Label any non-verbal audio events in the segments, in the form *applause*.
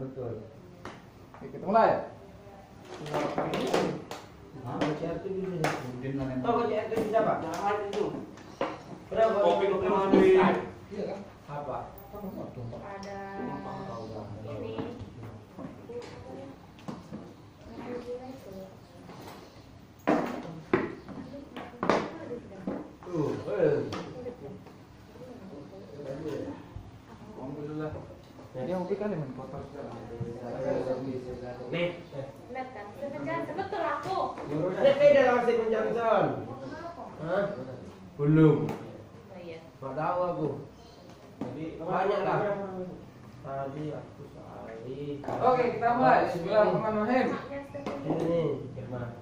betul. Oke, kita mulai. Berapa? Kopi. Iya kan? Apa? ada ini Tuh. eh. Alhamdulillah. Jadi hobi kali main kotor. Nih. kan Sebenarnya betul aku Ini kayak dalam Stephen Johnson. Hah? Belum. oh iya Nggak tahu aku. Jadi banyak lah. Tadi aku sekali. Oke, kita mulai. Bismillahirrahmanirrahim. Ini.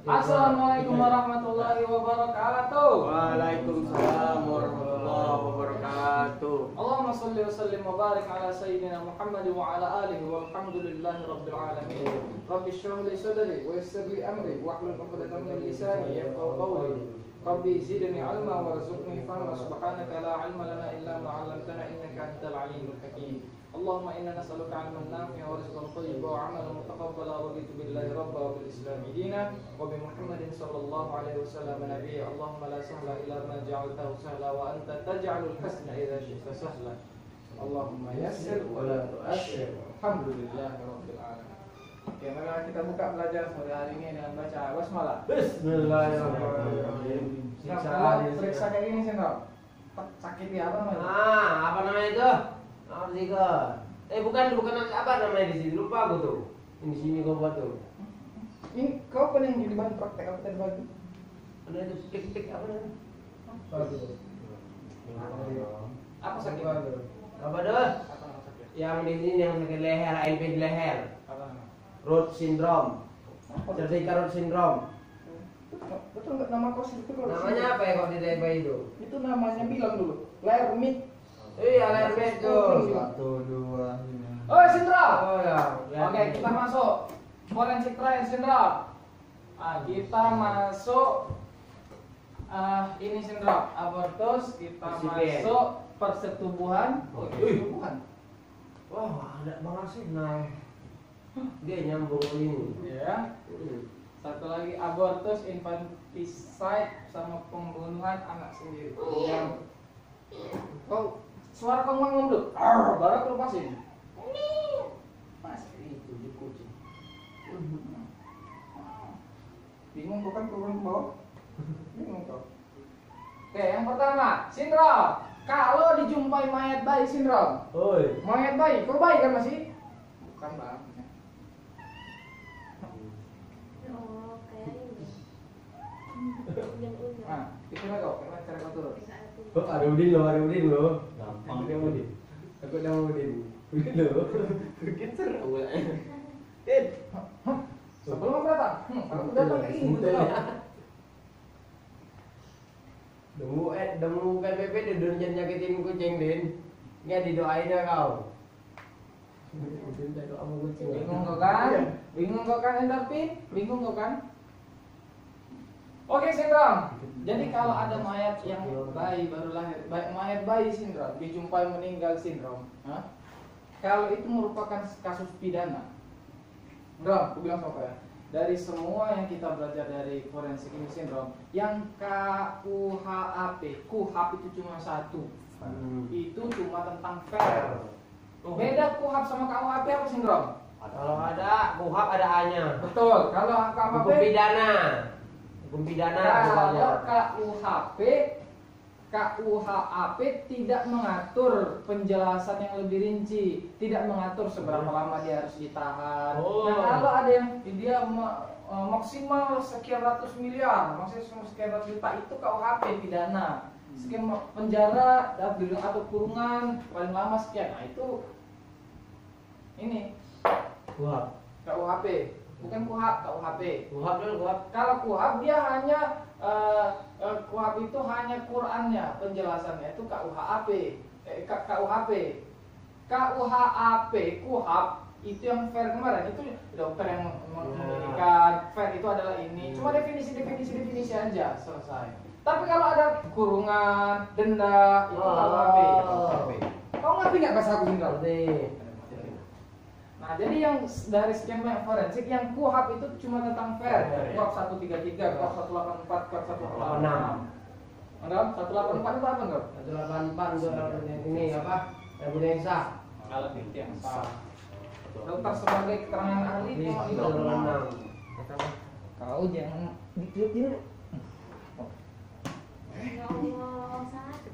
Assalamualaikum warahmatullahi wabarakatuh. Waalaikumsalam warahmatullahi wabarakatuh. Allahumma salli wa sallim wa barik ala sayyidina Muhammad wa ala alihi walhamdulillahi rabbil alamin. Rabbi shrah li sadri wa yassir li amri wa hlul 'uqdatam min lisani yafqahu qawli. Rabbi zidni 'ilma warzuqni fahma subhanaka la 'ilma lana illa ma 'allamtana innaka antal 'alimul hakim. اللهم انا نسالك علما نافعا ورزقا طيبا وعملا متقبلا ورضيت بالله ربا وبالاسلام دينا وبمحمد صلى الله عليه وسلم نبيا اللهم لا سهل الا ما جعلته سهلا وانت تجعل الحسن اذا شئت سهلا اللهم يسر ولا تؤشر الحمد لله رب العالمين Oke, mari kita buka belajar sore hari ini dengan baca basmalah. Bismillahirrahmanirrahim. Nah, kalau periksa kayak gini sih, Ndok. Sakit ya apa namanya? Ah, apa namanya itu? Tiga. Eh bukan bukan apa namanya di sini lupa aku tuh. Ini sini kau buat tuh. Ini kau paling jadi bahan praktek apa tadi pagi? Ada itu tik tik apa namanya? Apa sakit? Apa dah? Yang di sini yang sakit leher, ALP di leher. Road syndrome. Cervix road syndrome. Betul nggak nama kau itu kalau Namanya apa ya kalau di leher itu? Itu namanya bilang dulu. Layer mid. Iya, leher betul. Satu, dua, lima. Oh, Sindra. Oh ya. Oke, kita masuk forensik trial Sindra. Ah, kita masuk ah ini Sindra, abortus, kita masuk persetubuhan. Oh, persetubuhan. Wah, ada banget sih nah. Dia nyambung ini. Ya. Satu lagi abortus, infanticide sama pembunuhan anak sendiri. Yang kau suara ngomong dulu. Arr, baru aku lepasin. Masih itu di kucing. Bingung kau kan turun ke bawah? Bingung kau. Oke, yang pertama, sindrom. Kalau dijumpai mayat bayi sindrom. Oi. Mayat bayi, kau bayi kan masih? Bukan bang. oh kayak ini Nah, itu lah kau, cara kau turun? Oh, ada udin loh, ada udin loh. Gampang. Nama udin. Aku nama udin. Udin loh. Udin seru. Udin. Sebelum aku datang, hmm, aku datang ke ini betul. Demu eh demu PPP di dunia nyakitin kucing din. Nggak didoain ya kau. Udin tak doa sama kucing. Bingung kau kan? Bingung kau kan Endarpin? Bingung kau kan? Oke sindrom. Jadi kalau ada mayat yang bayi baru lahir, bayi, mayat bayi sindrom, dijumpai meninggal sindrom, Hah? kalau itu merupakan kasus pidana, Bro, aku bilang apa ya? Dari semua yang kita belajar dari forensik ini sindrom, yang KUHAP, KUHAP itu cuma satu, Hmm. itu cuma tentang fair. Beda KUHAP sama KUHP apa sindrom? Kalau ada kuhap ada A-nya. Betul. Kalau KUHP pidana. Hukum pidana kalau. KUHP KUHAP tidak mengatur penjelasan yang lebih rinci, tidak mengatur seberapa lama dia harus ditahan. Oh. Nah, kalau ada yang dia eh, maksimal sekian ratus miliar, maksimal sekian ratus juta itu KUHP pidana. Sekian ma- penjara atau kurungan paling lama sekian. Nah, itu ini Kuhap. KUHP, bukan KUHAP, KUHP. Kuhap dulu kuhap. Kalau kuhab dia hanya eh, eh, kuhab itu hanya Qurannya penjelasannya itu KUHAP eh, KUHP KUHAP kuhab itu yang fair kemarin itu dokter yang mem- mem- Ya. memberikan fair itu adalah ini cuma Hmm. definisi definisi definisi aja selesai tapi kalau ada kurungan denda itu KUHP kau ngerti nggak bahasa aku Ngerti. Nah jadi yang dari banyak forensik, yang kuhab itu cuma tentang fair. Ya. Kuhab 133, kuhab 184, kuhab 186. 186. Enggak, 184 itu apa enggak? 184 untuk yang ini apa? Yang punya yang sah. Alat bukti yang sah. Dokter sebagai keterangan ahli Ini cuma itu. 186. Kau jangan ditiup-tiup. Ya Allah, sakit.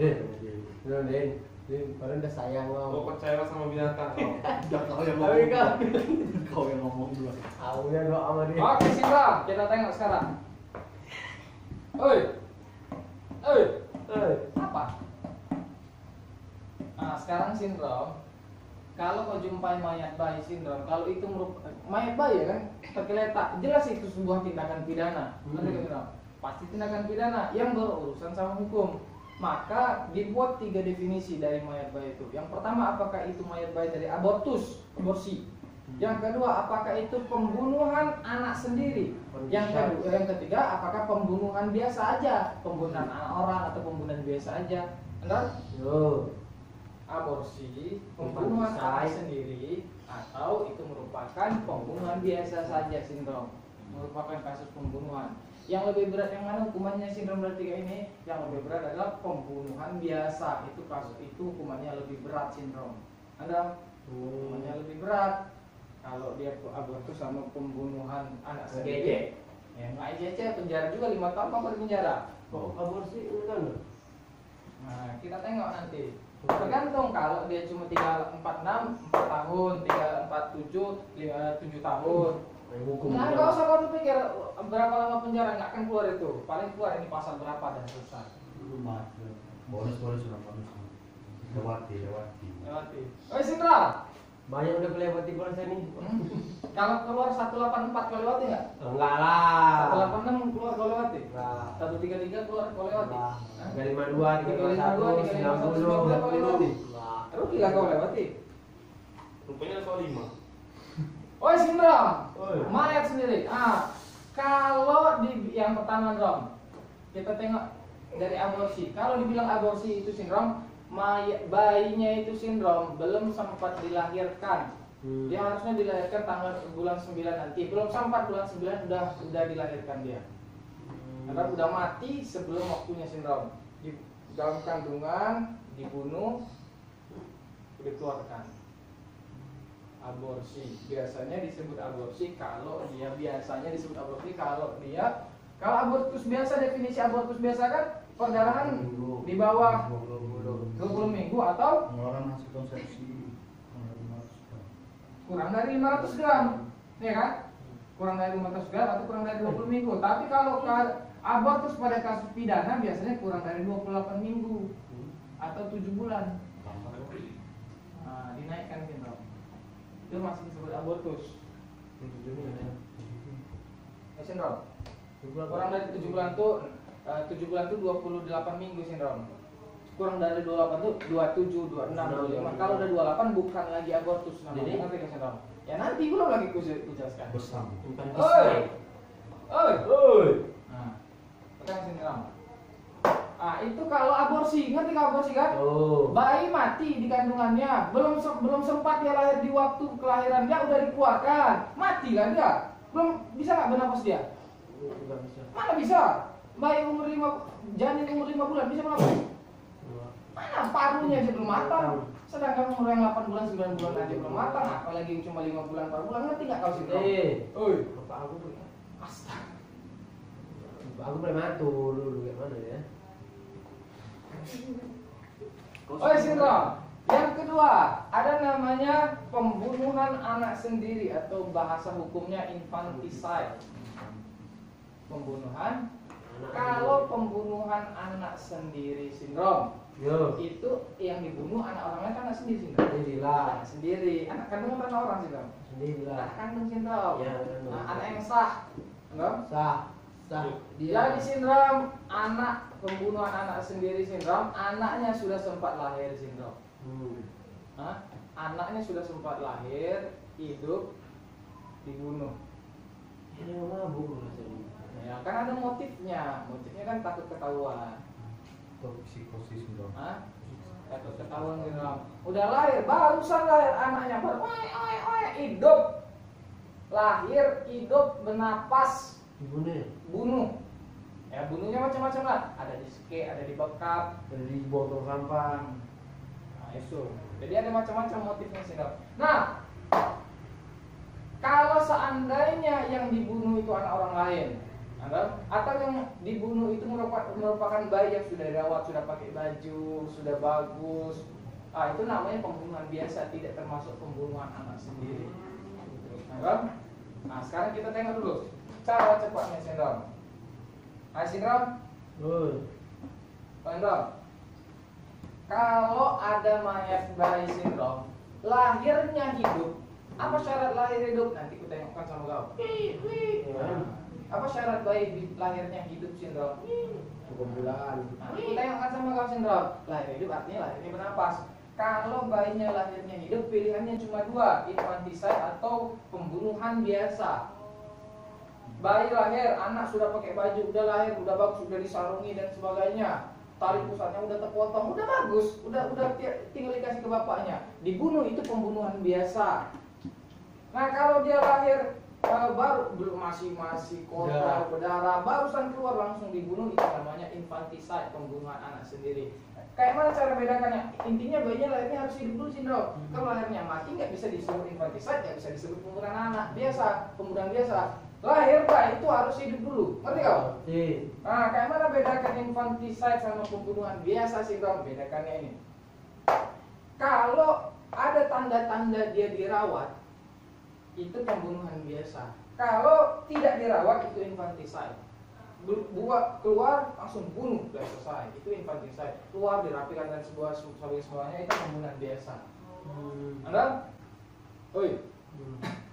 Den, Den, Den, Den, padahal udah sayang Lo lo. percaya sama binatang lo. Udah kau yang Tapi ngomong. kan, *laughs* Kau yang ngomong dulu. Aunya doa sama dia. Oke, Sindra, kita tengok sekarang. Oi. Oi, Eh, apa? Nah, sekarang sindrom kalau kau jumpai mayat bayi sindrom, kalau itu merupakan mayat bayi ya kan tergeletak, jelas itu sebuah tindakan pidana. Hmm. Pasti tindakan pidana yang berurusan sama hukum. Maka dibuat tiga definisi dari mayat bayi itu. Yang pertama, apakah itu mayat bayi dari abortus, aborsi? Yang kedua, apakah itu pembunuhan anak sendiri? Yang kedua, yang ketiga, apakah pembunuhan biasa aja, pembunuhan anak orang atau pembunuhan biasa aja? Enggak? Yo. Aborsi, pembunuhan anak sendiri, atau itu merupakan pembunuhan biasa saja sindrom, merupakan kasus pembunuhan. Yang lebih berat yang mana hukumannya sindrom berat tiga ini? Yang lebih berat adalah pembunuhan biasa. Itu kasus itu hukumannya lebih berat sindrom. Anda hukumannya lebih berat kalau dia abortus sama pembunuhan anak sendiri. Ya nggak penjara juga lima tahun apa di penjara. Kok aborsi itu kan? Nah, kita tengok nanti. Tergantung kalau dia cuma 346 4 tahun, 347 7 tahun. Hukum. Nah, enggak usah kau pikir berapa lama penjara nggak akan keluar itu. Paling keluar ini pasal berapa dan selesai. Rumah. Bonus bonus sudah bonus. Lewati lewati. Lewati. Oh, Sindra. Banyak udah kelewati polisi nih. Hmm? Kalau keluar 184 kau lewati nggak? Enggak lah. 186 keluar kau lewati? Enggak. 133 keluar kau lewati? Enggak. Hah? 352, 351, 90. kau lewati? Enggak. Rugi lah kau lewati. Rupanya soal lima. Oh. Oi. Mayat sendiri. Ah, kalau di yang pertama Drom, kita tengok dari aborsi. Kalau dibilang aborsi itu sindrom, mayat bayinya itu sindrom belum sempat dilahirkan. Hmm. Dia harusnya dilahirkan tanggal bulan 9 nanti. Belum sempat bulan 9 udah udah dilahirkan dia. Karena udah mati sebelum waktunya sindrom. Di dalam kandungan dibunuh dikeluarkan. Aborsi. Biasanya disebut aborsi kalau dia biasanya disebut aborsi kalau dia kalau abortus biasa definisi abortus biasa kan perdarahan di bawah 20 minggu. atau hasil konsepsi. kurang dari 500 gram ya kan? Kurang dari 500 gram atau kurang dari 20 minggu. Tapi kalau ka- abortus pada kasus pidana biasanya kurang dari 28 minggu atau 7 bulan. Nah, dinaikkan gitu itu masih disebut abortus. Ya sindrom. Kurang dari 7 bulan tuh eh, 7 bulan tuh 28 minggu sindrom. Kurang dari 28 tuh 27, 26, 25 kalau udah 28 bukan lagi abortus namanya Jadi? ngerti sindrom? Ya nanti belum lagi ku jelaskan Besar. Oi, oi, Oi. nah, pegang sindrom ah itu kalau aborsi ngerti nggak aborsi kan? Oh. bayi mati di kandungannya belum belum sempat dia lahir di waktu kelahiran dia udah dikeluarkan. Mati kan dia? Belum bisa nggak bernapas dia? Enggak bisa. mana bisa? Bayi umur lima janin umur lima bulan bisa bernapas mana parunya aja belum matang? Sedangkan umur yang 8 bulan 9 bulan aja belum matang apalagi cuma 5 bulan 4 bulan ngerti nggak kau sih Eh, Oi, bapak aku astaga. bapak aku prematur dulu kayak mana ya? Oh, sindrom. Yang kedua, ada namanya pembunuhan anak sendiri atau bahasa hukumnya infanticide. Pembunuhan kalau pembunuhan anak sendiri sindrom Yo. itu yang dibunuh anak orang lain kan anak sendiri sindrom. Sendirilah. Anak sendiri, anak kandungan anak orang sindrom. Sendirilah. Anak kandung sindrom. Ya, kandung. Nah, anak yang sah. Enggak? Sah. Sah. Jadi sindrom anak pembunuhan anak sendiri sindrom anaknya sudah sempat lahir sindrom. Hmm. Hah? Anaknya sudah sempat lahir, hidup, dibunuh. Ini mabuk. Ya, kan ada motifnya. Motifnya kan takut ketahuan. Toksikosis bro. Hah? takut ketahuan sindrom udah lahir barusan lahir anaknya baru oi oi oi hidup lahir hidup bernapas Dibunuh ya? bunuh ya bunuhnya macam-macam lah ada di ske ada di bekap Dari botol sampah. nah itu jadi ada macam-macam motifnya sindrom nah kalau seandainya yang dibunuh itu anak orang lain Anda- atau yang dibunuh itu merupakan, merupakan bayi yang sudah dirawat, sudah pakai baju, sudah bagus, ah itu namanya pembunuhan biasa, tidak termasuk pembunuhan anak sendiri. Anda? Nah sekarang kita tengok dulu cara cepatnya sindrom. Nah sindrom, Oi. sindrom. Kalau ada mayat bayi sindrom, lahirnya hidup, apa syarat lahir hidup? Nanti ku tengokkan sama kau. Ya. Apa syarat bayi lahirnya hidup sindrom? Cukup bulan. Nah, aku tengokkan sama kau sindrom. Lahir hidup artinya lahirnya bernapas. Kalau bayinya lahirnya hidup, pilihannya cuma dua, infanticide atau pembunuhan biasa. Bayi lahir, anak sudah pakai baju, udah lahir, udah bagus, udah disarungi dan sebagainya. Tarik pusatnya udah terpotong, udah bagus, udah udah ti- tinggal dikasih ke bapaknya. Dibunuh itu pembunuhan biasa. Nah kalau dia lahir eh, baru belum masih masih kotor Berdarah. berdarah barusan keluar langsung dibunuh itu namanya infanticide pembunuhan anak sendiri. Kayak mana cara bedakannya? Intinya bayinya lahirnya harus hidup dulu sindrom. Kalau lahirnya mati nggak bisa disebut infanticide, nggak bisa disebut pembunuhan anak biasa, pembunuhan biasa. Lahir bayi itu harus hidup dulu, ngerti kau? Si. Nah, kayak mana bedakan infanticide sama pembunuhan biasa sindrom? Bedakannya ini. Kalau ada tanda-tanda dia dirawat, itu pembunuhan biasa. Kalau tidak dirawat itu infanticide. Bu- buat keluar langsung bunuh sudah selesai. Itu infanticide. Keluar dirapikan dan sebuah semuanya itu pembunuhan biasa. Hmm. Anda? Oi,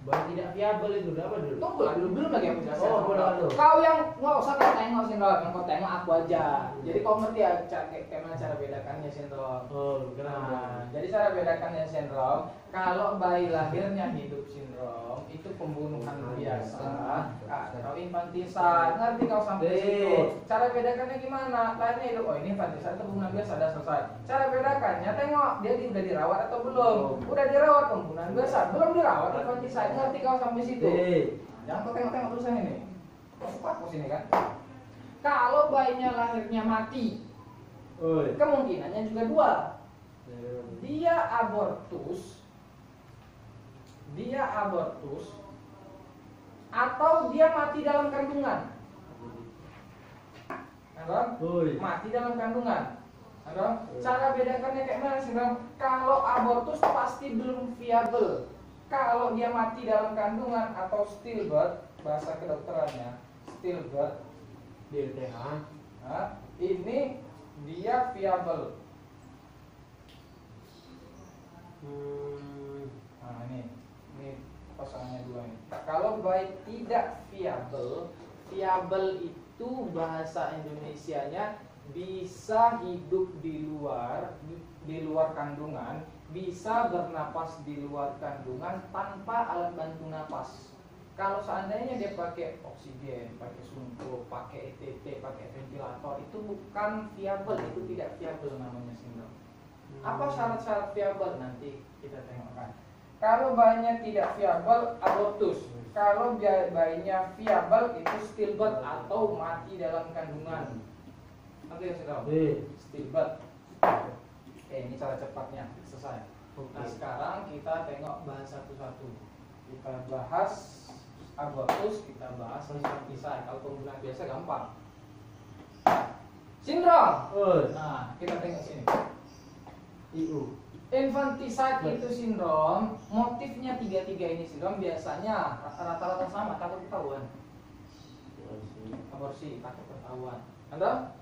Bayi tidak viabel itu udah apa dulu? tunggu lah dulu belum lagi aku jelasin. Oh, boleh dulu. Kau yang nggak usah kau tengok sindrom, yang kau tengok aku aja. Jadi kau ngerti ya ca- kayak kayak mana cara bedakannya sindrom. Oh, kenapa? Nah, jadi cara bedakannya sindrom, kalau bayi lahirnya hidup sindrom itu pembunuhan biasa atau infanticide. Ngerti kau sampai situ? Cara bedakannya gimana? Lahirnya hidup, oh ini infanticide atau pembunuhan biasa sudah selesai. Cara bedakannya tengok dia di- udah dirawat atau belum. Udah dirawat pembunuhan biasa, belum dirawat infanticide. Ngerti kau sampai situ? Si. Jangan kau tengok-tengok tulisan ini. Kau fokus ini kan. Kalau bayinya lahirnya mati, Oi. kemungkinannya juga dua dia abortus dia abortus atau dia mati dalam kandungan Abang? Oi. mati dalam kandungan Abang? cara bedakannya kayak mana sih Bang? kalau abortus pasti belum viable kalau dia mati dalam kandungan atau stillbirth bahasa kedokterannya stillbirth DLTH. Nah, ini dia viable Hmm. Nah ini, ini pasangannya dua ini. Kalau bayi tidak viable, viable itu bahasa Indonesianya bisa hidup di luar di luar kandungan, bisa bernapas di luar kandungan tanpa alat bantu napas. Kalau seandainya dia pakai oksigen, pakai sungguh, pakai ETT, pakai ventilator, itu bukan viable, itu tidak viable namanya sindrom. Apa syarat-syarat viable nanti kita tengokkan. Kalau bayinya tidak viable, abortus. Kalau bayinya viable itu stillbirth atau mati dalam kandungan. Nanti ya sudah. Si. Stillbirth. Oke, ini cara cepatnya selesai. Nah sekarang kita tengok bahas satu-satu. Kita bahas abortus, kita bahas infanticide. Kalau pembunuhan biasa gampang. Sindrom. Nah, kita tengok sini. IU. Infanticide itu sindrom, motifnya tiga-tiga ini sindrom biasanya rata-rata sama, takut ketahuan. Aborsi, takut ketahuan. Anda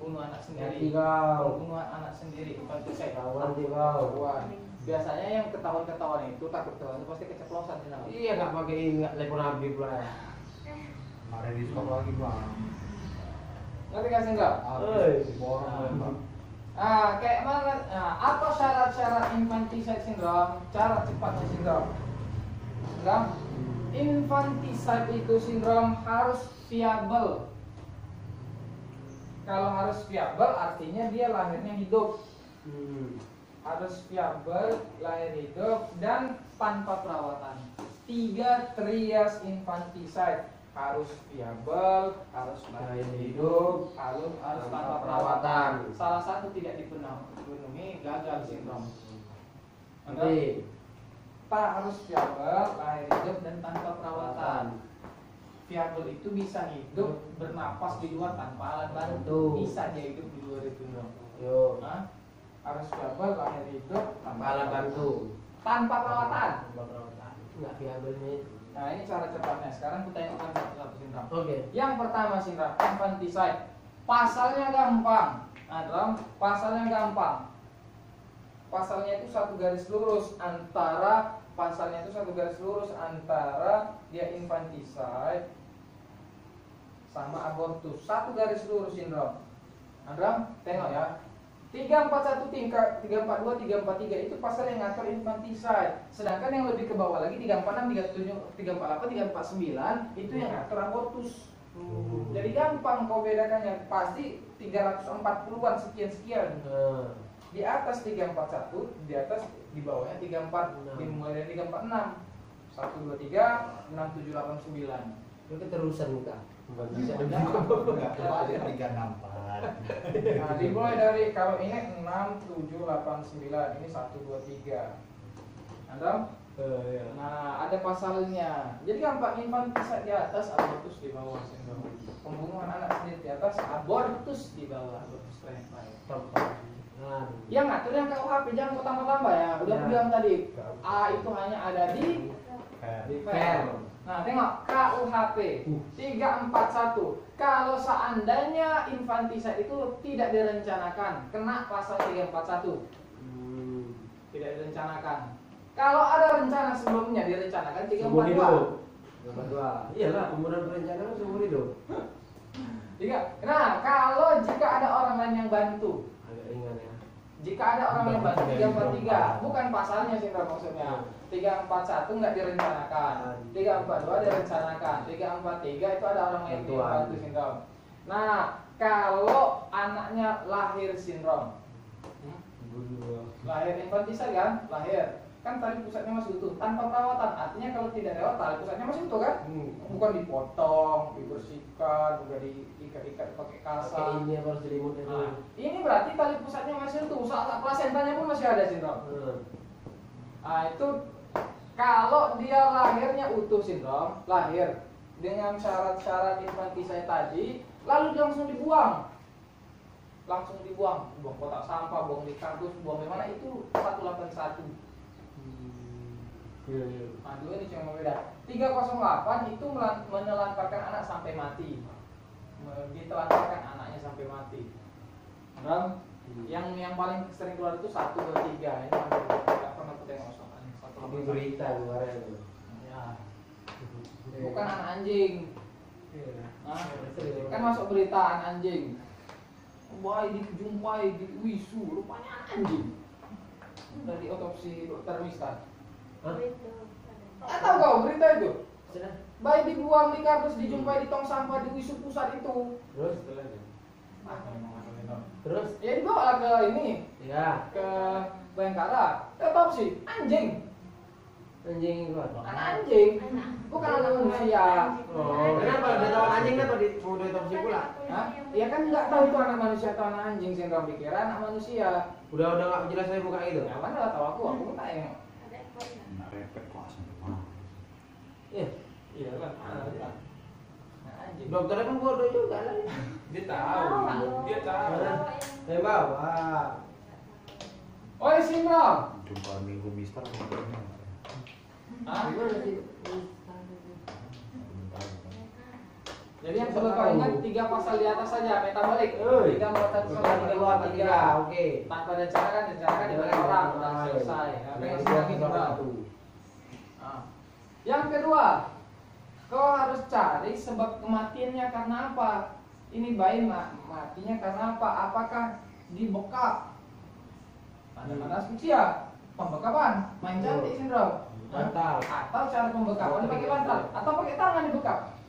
bunuh anak sendiri. Bunuh anak sendiri, takut kau. ketahuan. Biasanya yang ketahuan-ketahuan itu takut ketahuan itu pasti keceplosan sindrom. Iya nggak pakai ingat telepon Habib lah. Ada di stok lagi bang. Ngerti gak sindrom? Habis borong Nah. bang. Ah, kayak mana? Nah, apa syarat-syarat infanticide syndrome? Cara cepatnya sindrom. Sindrom? Infanticide itu sindrom harus viable. Kalau harus viable artinya dia lahirnya hidup. Hmm. harus viabel, lahir hidup, dan tanpa perawatan. Tiga trias infanticide harus viabel, harus lahir hidup, harus harus tanpa Tanpa perawatan. perawatan. Salah satu tidak dipenuhi, gagal sindrom. Oke. tak harus viabel, lahir hidup, dan tanpa perawatan. Viabel itu bisa hidup bernapas di luar tanpa alat bantu. Bisa dia hidup di luar itu dong. Yo. Hah? Harus viabel, lahir hidup, Tanpa alat bantu. tanpa perawatan. Tanpa perawatan. Enggak viabel nih. Nah ini cara cepatnya. Sekarang kita tengokkan satu-satu sindrom. Oke. Yang pertama sindrom infanticide. Pasalnya gampang. Nah, dalam pasalnya gampang. Pasalnya itu satu garis lurus antara pasalnya itu satu garis lurus antara dia infanticide sama abortus. Satu garis lurus sindrom. Andram, tengok ya. 341 tingkat 342 343 itu pasal yang ngatur infanticide. Sedangkan yang lebih ke bawah lagi 346 37 348 349 itu yang ngatur abortus. Jadi gampang kau bedakannya. Pasti 340-an sekian-sekian. Nah. Di atas 341, di atas di bawahnya 34, dimulai dari 346. 1 2 3 6 7 8 9. Itu keterusan. Bukan bisa. Nah, dimulai dari kalau ini 6 7 8 9, ini 1 2 3. Anda? Nah, ada pasalnya. Jadi gampang infanticide di atas, abortus di bawah sindrom. Pembunuhan anak sendiri di atas, abortus di bawah, abortus. Nah. Yang ngatur yang KUHP jangan kau tambah-tambah ya. Udah Ya. bilang tadi. A itu hanya ada di Di Fair. fair. Nah, tengok KUHP 341. Kalau seandainya infanticide itu tidak direncanakan, kena pasal 341. Hmm. Tidak direncanakan. Kalau ada rencana sebelumnya direncanakan Seumur 342. hidup. Nomor dua. Iyalah, pembunuhan berencana seumur hidup. Tiga. Nah, kalau jika ada orang lain yang bantu. Jika ada orang yang bantu 343, bukan pasalnya sih maksudnya. 341 nggak direncanakan, 342 direncanakan, 343 itu ada orang yang bantu sindrom. Nah, kalau anaknya lahir sindrom, lahir infanticide kan, lahir kan tali pusatnya masih utuh tanpa perawatan. Artinya kalau tidak lewat tali pusatnya masih utuh kan? Hmm. bukan dipotong dibersihkan juga diikat-ikat pakai kasa ini apa harus selimut itu. Nah, ini berarti tali pusatnya masih utuh saat plasentanya pun masih ada sindrom Hmm. nah itu kalau dia lahirnya utuh sindrom lahir dengan syarat-syarat infanticide tadi lalu dia langsung dibuang. Langsung dibuang. Buang kotak sampah buang di kardus buang di mana itu 181 Iya, iya. Nah, dua ini cuma beda. 308 itu menelantarkan anak sampai mati. Ditelantarkan anaknya sampai mati. Ram, yang yang paling sering keluar itu 1 2 3. Ini enggak pernah aku tengok soalnya. Satu berita kemarin itu. Ya. Bukan anak anjing. Iya. Nah, kan masuk berita anak anjing. Bayi dijumpai di wisu, rupanya anak anjing. Udah di otopsi dokter Mister. Hah? Ah, tahu kau berita itu? Sudah. Bayi dibuang di kardus dijumpai di tong sampah di wisu pusat itu. Terus? Ah. Terus? Ya dibawa ke ini Ya. ke Bayangkara. Otopsi anjing, Anjing keluar. anak anjing, bukan anak manusia. Oh, kenapa? Udah tahu anjing kenapa di mau diotopsi pula? Hah? Ya kan nggak tahu itu anak manusia atau anak anjing sindrom dikira anak manusia. Udah udah nggak jelas saya buka itu. Ya mana lah tahu aku, aku pun tanya. Nah, repet kelas mana? Iya. Iya kan. Anjing. Dokternya kan bodoh juga lah. Dia tahu. Dia tahu. Saya bawa. Oi sindrom. Jumpa minggu mister. Hah? Gimana sih? Jadi yang perlu kau ingat tiga pasal di atas saja metabolik. Tiga satu Satu, tiga empat tiga. Oke. Tanpa rencanakan di balik orang udah selesai. Ya, Yang kedua, satu. Nah. Yang kedua, kau harus cari sebab kematiannya karena apa. Ini bayi ma- matinya karena apa? Apakah dibekap? Tanda-tanda asfixia, pembekapan, main cantik sindrom. Bantal. Atau cara pembekapan pakai bantal, atau pakai tangan dibekap.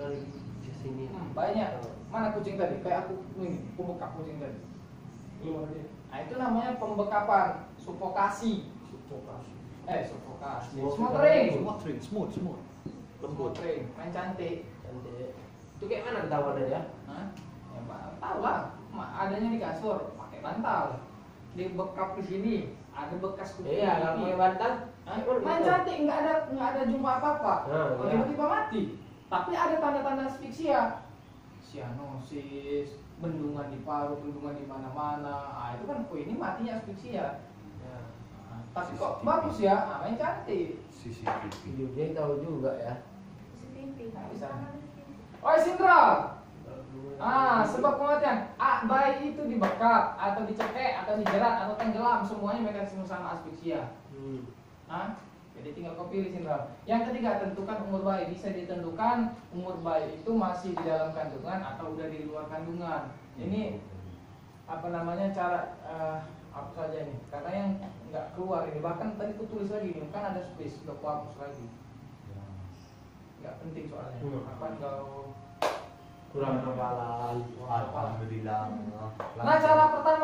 Maka di sini. Hmm, banyak. Mana kucing tadi? Kayak aku ini, aku bekap kucing tadi. Keluar dia. Nah itu namanya pembekapan, sufokasi. Eh, sufokasi. Smothering. Smothering, smooth, smooth. Lembut. Smothering. Main cantik. Cantik. Itu kayak mana ketahuan ya? Hah? Ya, tahu lah. Adanya di kasur, pakai bantal. Di bekap di sini, ada bekas kuku Iya, kalau pakai bantal. Hah? Main cantik, nggak ada nggak ada jumpa apa-apa. Nah, Oh, iya. Tiba-tiba mati. Tapi ada tanda-tanda asfiksia. Sianosis, bendungan di paru, bendungan di mana-mana. Ah, itu kan, oh ini matinya asfiksia. Ya. Ah, tapi kok bagus ya, ah, main cantik. CCTV. Hidupnya tahu juga ya. CCTV. Nggak bisa. Oh, Sindra. Ah, sebab kematian. Ah, bayi itu dibekap atau dicekek atau dijerat atau tenggelam semuanya mekanisme sama asfiksia. Hmm. Hah? Jadi tinggal kau pilih Sindra. Yang ketiga, tentukan umur bayi. Bisa ditentukan umur bayi itu masih di dalam kandungan atau udah di luar kandungan. Ini apa namanya cara eh, apa saja nih? Karena yang nggak keluar ini bahkan tadi ku tulis lagi nih kan ada space ku hapus lagi. Nggak penting soalnya. Apa kau Kurang hafalan. Alhamdulillah. Nah cara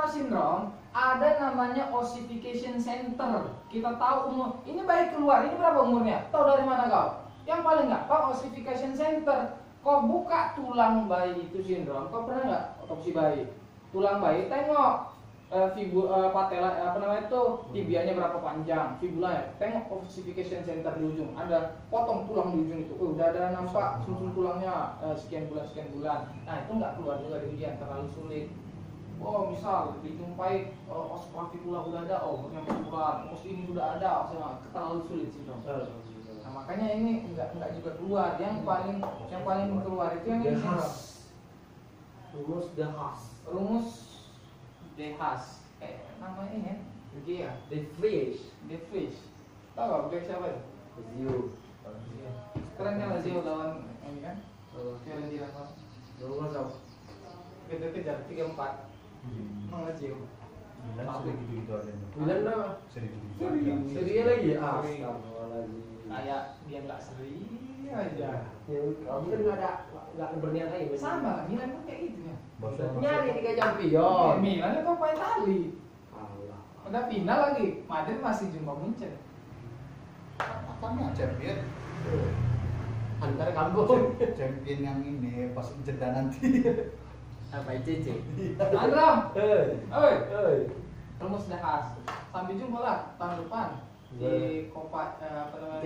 pertama sindrom ada namanya ossification center. Kita tahu umur ini bayi keluar ini berapa umurnya? Tahu dari mana kau? Yang paling gampang ossification center. Kau buka tulang bayi itu sindrom. Kau pernah nggak otopsi bayi? Tulang bayi tengok eh, fibu, eh, patella eh, apa namanya itu tibianya berapa panjang, fibulanya. Tengok ossification center di ujung. Ada potong tulang di ujung itu. Oh, udah ada nampak sumsum tulangnya eh, sekian bulan sekian bulan. Nah itu nggak keluar juga di ujian terlalu sulit. Oh misal dijumpai uh, os clavicula udah ada, oh bernyampe bulan, os ini sudah ada, sama terlalu sulit sih dong. Nah makanya ini nggak nggak juga keluar. Yang paling yang paling keluar itu yang ini. Rumus the has. rumus Dehas. Eh namanya ini ya, Dia, The fish. De Vries. Tahu gak back siapa itu? You. Keren kan Lazio lawan ini kan? Fiorentina? Rumah kau. Kita kejar tiga empat. Emang. Bilang sering gitu-gitu aja. Bilang apa? Sering gitu-gitu aja. Seria lagi? Astagfirullahaladzim. Kayak dia nggak seri aja. Ya, kamu kan nggak ada nggak berniat lagi. Sama Milan pun kayak gitu ya. Nyari tiga champion. Milan itu apa Itali? Allah. Udah final lagi. Madrid masih jumpa Munchen. Apanya champion? Antar kampung. Champion yang ini pas jeda nanti. *laughs* Apa ICC? Andra, Hei. oi, Hei. rumus dah khas. Sampai jumpa lah tahun depan di Copa eh, apa namanya?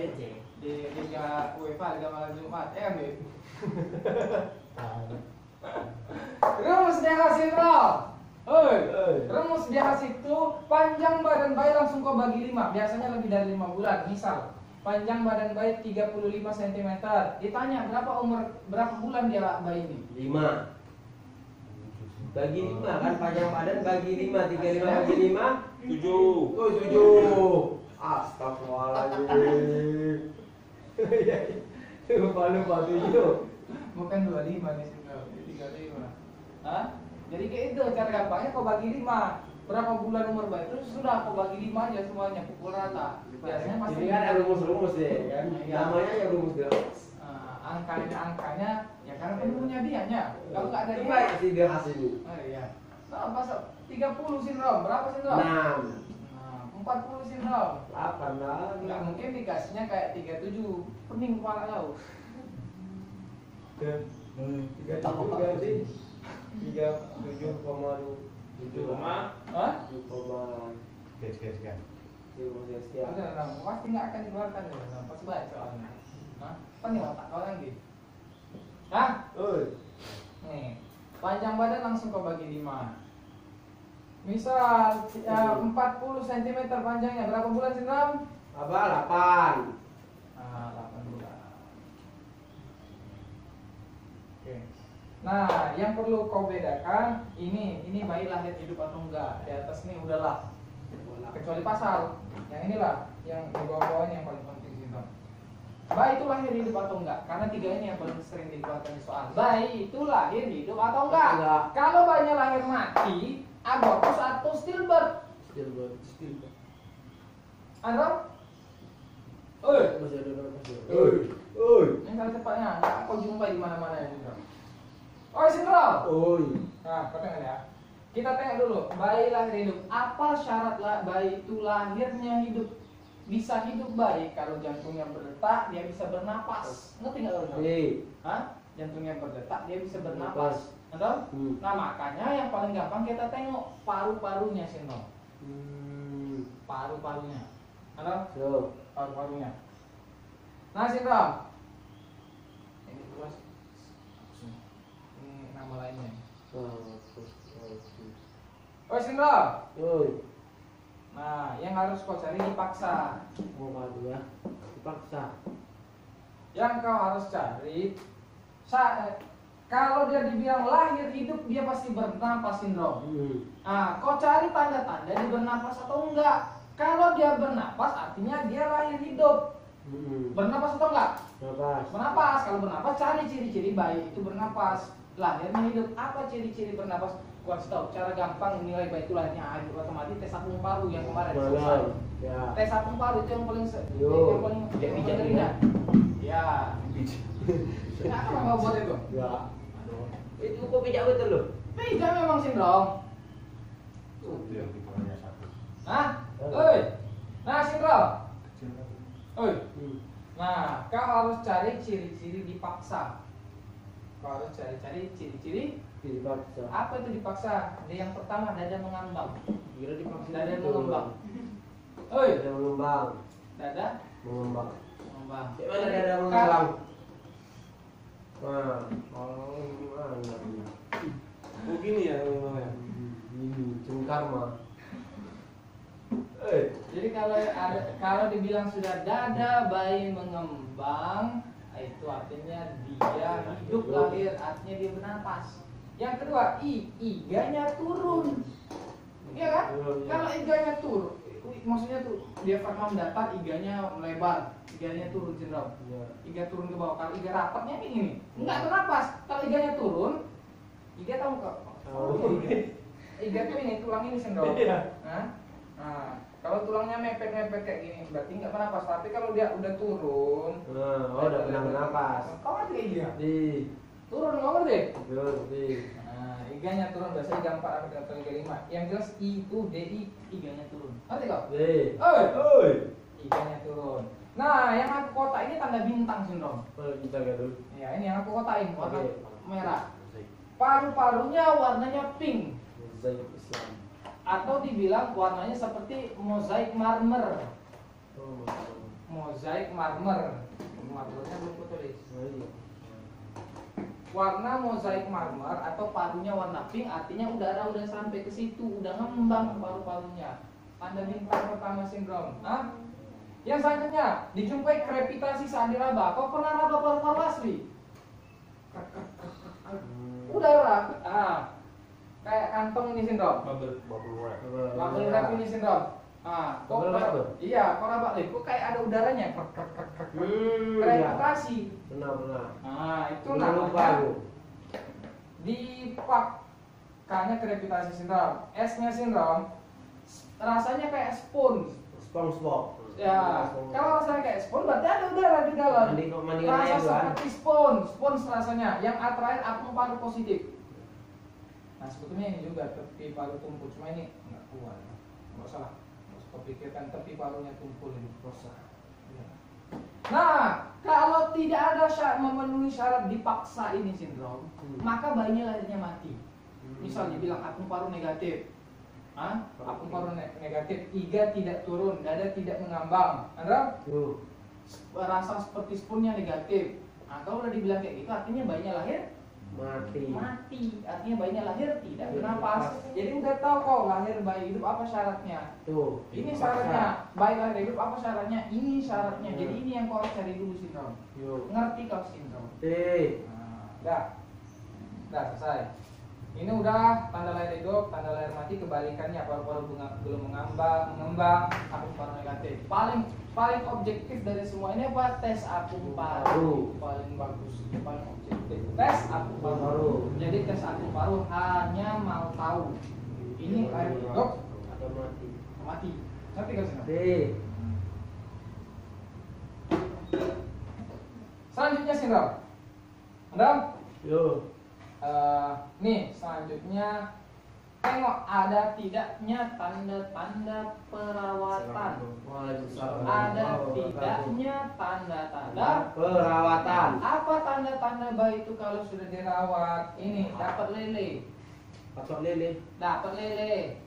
Di Liga UEFA Liga Malam Jumat. Eh ambil. Bro. Oi, Oi. rumus dia kasih itu panjang badan bayi langsung kau bagi lima. Biasanya lebih dari lima bulan. Misal panjang badan bayi 35 cm. Ditanya berapa umur berapa bulan dia bayi ini? Lima. Bagi lima kan panjang badan bagi lima tiga lima bagi lima Tujuh. oh tujuh astagfirullahaladzim *laughs* lupa lupa tujuh Bukan 25 nih sudah, 35. Hah? Jadi kayak itu cara gampangnya kau bagi lima. Berapa bulan umur bayi terus sudah kau bagi lima aja semuanya pukul rata. Biasanya pasti Jadi kan ada rumus-rumus ya kan Iya. namanya ya rumus Ah, angkanya angkanya ya karena penuhnya dianya. Kalau nggak ada itu dia. baik si deras ini Oh iya. Nah, pas 30 sindrom, berapa sindrom? enam Nah, 40 sindrom. delapan lah Nggak mungkin dikasihnya kayak 37. Pening kepala kau. tiga tujuh berarti tiga tujuh koma tujuh Koma. Hah? tujuh koma Sekian, sekian, sekian. tujuh pasti nggak akan dikeluarkan ya. Nah, pasti baik soalnya. Hah? Apa nih otak kau lagi? Hah? Oi. Nih, panjang badan langsung kau bagi lima. Misal ya, 40 cm panjangnya berapa bulan sindrom? apa delapan Ah, 8 bulan. Oke. Nah, yang perlu kau bedakan ini, ini bayi lahir hidup atau enggak. Di atas ini udahlah. Kecuali pasal. Yang inilah yang di bawah-bawahnya yang paling sih. Bayi itu lahir hidup atau enggak? Karena tiga ini yang paling sering dikeluarkan di soal. Bayi itu lahir hidup atau enggak? Enggak. Kalau bayinya lahir mati, abortus atau stillbirth? Stillbirth, stillbirth. Anda? Oi, Masih ada orang masih ada. Oi, oi, Ini kali cepatnya, nggak kau jumpai di mana-mana ya Sindro. Oh Sindro, oi. nah kau dengar ya. Kita tengok dulu, bayi lahir hidup. Apa syarat lah bayi itu lahirnya hidup? Bisa hidup bayi kalau jantungnya berdetak, dia bisa bernapas. Ngerti nggak lo? Hah? Jantungnya berdetak, dia bisa bernapas. Betul? Hmm. Nah makanya yang paling gampang kita tengok paru-parunya sindrom. Hmm. Paru-parunya. Betul? Paru-parunya. Nah sindrom. Ini terus. Ini nama lainnya. Oh, Oh. Oi. Nah, yang harus kau cari dipaksa. Mau padu ya? Dipaksa. Yang kau harus cari, kalau dia dibilang lahir hidup, dia pasti bernapas sindrom. Hmm. Ah, kau cari tanda-tanda dia bernapas atau enggak. Kalau dia bernapas, artinya dia lahir hidup. Hmm. Bernapas atau enggak? Napas. Bernapas. Kalau bernapas, cari ciri-ciri bayi itu bernapas. Lahirnya hidup. Apa ciri-ciri bernapas? Gua kasih tahu. Cara gampang nilai bayi itu lahirnya hidup otomatis tes apung paru yang kemarin selesai. Ya. Tes apung paru itu yang paling Yo. yang paling yang pijat paling ringan. Ya. Kenapa nggak buat itu? Ya. Itu kok pijak betul loh. Beda memang sindrom. Itu yang satu. Hah? Oi. Nah, sindrom. Oi. Hmm. Nah, kau harus cari ciri-ciri dipaksa. Kau harus cari-cari ciri-ciri Dipaksa. apa itu dipaksa? Dia yang pertama dada mengambang. Kira dipaksa. Dada itu. mengembang. *laughs* Oi, Dada mengembang. dada Mengembang. mengembang. Cek mana dada mengembang? Nah, oh gimana? Begini ya memangnya. Ini cengkar mah. Eh, Jadi kalau ada kalau dibilang sudah dada bayi mengembang, itu artinya dia hidup lahir, artinya dia bernapas. Yang kedua, i iganya turun. Iya kan? Iya, iya. Kalau iganya turun, maksudnya tuh dia diafragma datar, iganya melebar, iganya turun ya. Iga turun ke bawah. Kalau iga rapatnya ini gini, enggak bernapas. Kalau iganya turun, iga tahu kok. Iga tuh ini tulang ini sindrom. Iya. Nah, nah, kalau tulangnya mepet-mepet kayak gini, berarti nggak bernapas. Tapi kalau dia udah turun, Nah, oh udah pernah bernapas. Kau kayak dia? Di, Turun, ngerti? betul, di. Nah, iganya turun, biasanya iga 4 sampai dengan iga 5 Yang jelas I itu DI, iganya turun Ngerti? Di. Oi, Oi. iganya turun Nah, yang aku kotak ini tanda bintang sindrom Kalau kita gaduh. Ya, ini yang aku kotain, warna merah Paru-parunya warnanya pink Mozaik Islam. Atau dibilang warnanya seperti mozaik marmer Oh, Mozaik marmer Marmernya belum kutulis Oh, iya. Warna mozaik marmer atau parunya warna pink artinya udara udah sampai ke situ udah ngembang paru-parunya tanda bintang pertama sindrom Hah? yang selanjutnya dijumpai krepitasi saat diraba kau pernah raba paru-paru asli. Hmm. udara ah kayak kantong ini sindrom Bubble. Bubble wrap. bubble wrap ini sindrom ah kok tuh? iya kau raba deh kok kayak ada udaranya krek, krek, krek, krek. Hmm, ya. krepitasi Pernah, pernah. ah itu namanya aku. di pak K-nya krepitasi sindrom S-nya sindrom rasanya kayak spoon SpongeBob. ya kalau rasanya kayak spoon berarti ada udara di dalam Mandi kok mandi rasa kan? seperti spoon spoon rasanya yang terakhir apung paru positif nah sebetulnya ini juga tepi paru tumpul cuma ini nggak kuat nggak salah nggak usah kau pikirkan tepi parunya tumpul ini rosa Ya. Nah, kalau tidak ada syarat memenuhi syarat dipaksa ini sindrom, Hmm. maka bayinya lahirnya mati. Hmm. Misalnya bilang apung paru negatif, Hah? apung paru ne- negatif, iga tidak turun, dada tidak mengambang, ada Tuh. rasa seperti spoonnya negatif. Nah, kalau udah dibilang kayak gitu, artinya bayinya lahir Mati. mati, artinya bayinya lahir tidak bernapas. Jadi udah tahu kok lahir bayi hidup apa syaratnya. Tuh. Ini syaratnya, bayi lahir hidup apa syaratnya? Ini syaratnya. Hmm. Jadi ini yang kau harus cari dulu sindrom. Yuk. Ngerti kau sindrom? Eh. Nah, dah, dah selesai. Ini udah tanda lahir hidup, tanda lahir mati kebalikannya paru-paru belum mengambang, mengembang, apung paru negatif. Paling paling objektif dari semua ini apa? Tes apung paru. Paling bagus, paling objektif. Tes apung paru. Jadi tes apung paru hanya mau tahu ini lahir hidup Atau mati. mati. Ngerti gak sih? Selanjutnya sindrom. Sindrom? Yo. Eh, nih selanjutnya Tengok ada tidaknya tanda-tanda perawatan. Ada tidaknya tanda-tanda perawatan. Apa tanda-tanda bayi itu kalau sudah dirawat? Ini dapat lele, Patok lele. dapat lele?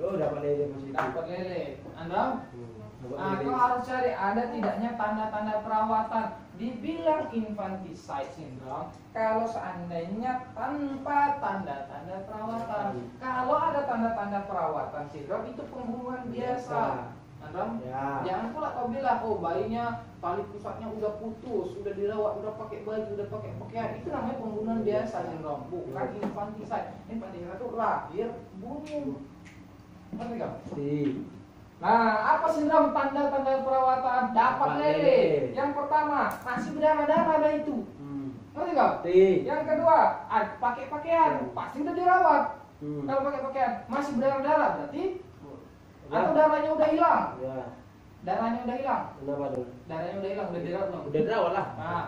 Oh, dapat lele positif. dapat lele. Anda? Hmm, dapat Nah, lele. kau harus cari ada tidaknya tanda-tanda perawatan. Dibilang infanticide syndrome kalau seandainya tanpa tanda-tanda perawatan. Kalau ada tanda-tanda perawatan syndrome itu pembunuhan biasa. Anda? Ya. Jangan pula kau bilang, oh bayinya tali pusatnya udah putus, udah dirawat, udah pakai baju, udah pakai pakaian. Itu namanya pembunuhan biasa syndrome, bukan infanticide. Infanticide itu lahir bunuh. Ngerti kau? Nah, apa sindrom tanda-tanda perawatan? Dapat lele. Yang pertama, masih berdarah-darah ada itu. Hmm. Ngerti? Si. Yang kedua, pakai pakaian, pasti udah dirawat. Hmm. Kalau pakai pakaian masih berdarah-darah berarti Ya. atau darahnya udah hilang. Ya. Darahnya udah hilang. Kenapa tuh? Darahnya udah hilang, udah dirawat belum? Udah dirawat lah. Nah,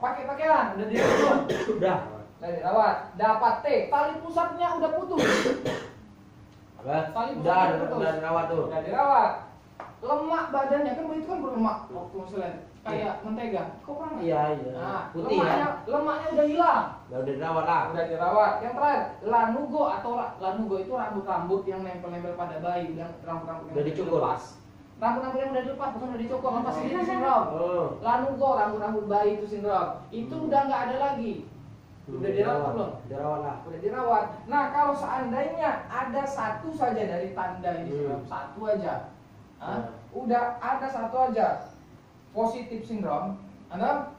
pakai pakaian udah dirawat belum? Udah. Udah dirawat. Dapat T, tali pusatnya udah putus. Tali Udah, udah, dirawat tuh. Udah dirawat. Lemak badannya kan begitu kan berlemak waktu misalnya kayak mentega. Kok pernah nggak? Iya, iya. Nah, Putih lemaknya, kan? lemaknya udah hilang. Udah udah dirawat lah. Udah dirawat. Yang terakhir, lanugo atau la- lanugo itu rambut-rambut yang nempel-nempel pada bayi, yang rambut-rambut yang Udah dicukur. dilepas. Rambut-rambut yang udah dilepas bukan udah dicukur, lepas ini sindrom. Oh. Lanugo rambut-rambut bayi itu sindrom. Itu udah nggak ada lagi. Udah dirawat belum? Dirawat lah. Udah dirawat. Nah, kalau seandainya ada satu saja dari tanda ini Hmm. satu aja. Hah? Hmm. Udah ada satu aja positif sindrom, Anda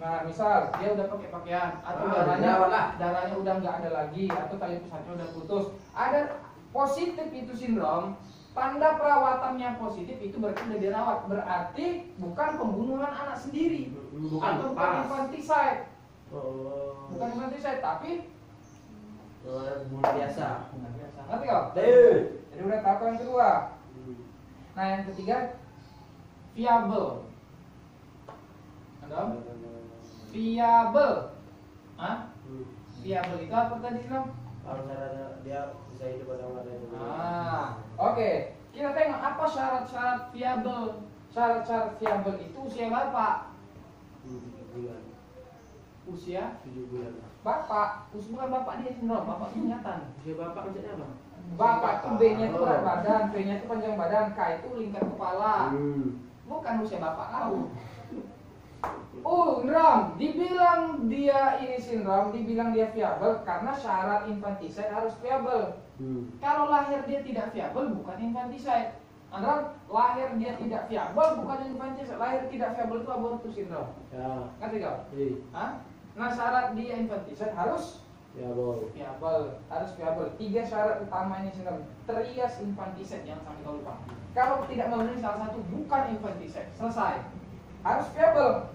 Nah, misal dia udah pakai pakaian atau Ah, darahnya lah. darahnya udah nggak ada lagi atau tali pusatnya udah putus. Ada positif itu sindrom, tanda perawatannya positif itu berarti udah dirawat. Berarti bukan pembunuhan anak sendiri Bukan atau bukan infanticide, Oh. bukan infanticide tapi bunuh biasa. bukan biasa. Ngerti kau? Eh. Jadi udah tahu yang kedua. Nah, yang ketiga viable. Anda? Viable. Hah? Hmm. Viable itu apa tadi Nam? Kalau caranya dia bisa hidup pada mata itu. Ah, oke. Kita tengok apa syarat-syarat viable. Syarat-syarat viable itu usia bapak. Hmm. Usia Tujuh bulan. bapak. Usia bukan bapak dia sindrom, bapak ingatan. Usia bapak maksudnya apa? Bapak itu B-nya itu berat Oh. badan, P-nya itu panjang badan, K itu lingkar kepala. Hmm. Bukan usia bapak kau. Oh, sindrom. Dibilang dia ini sindrom, dibilang dia viable karena syarat infanticide harus viable. Hmm. Kalau lahir dia tidak viable bukan infanticide. Anda lahir dia tidak viable bukan infanticide. Lahir tidak viable itu abortus syndrome. Ya. Ngerti kau? Eh. Hah? Nah syarat dia infanticide harus viable, harus viable. Tiga syarat utama ini syndrome. Trias infanticide yang sampai kau lupa. Kalau tidak memenuhi salah satu bukan infanticide. Selesai. Harus viable.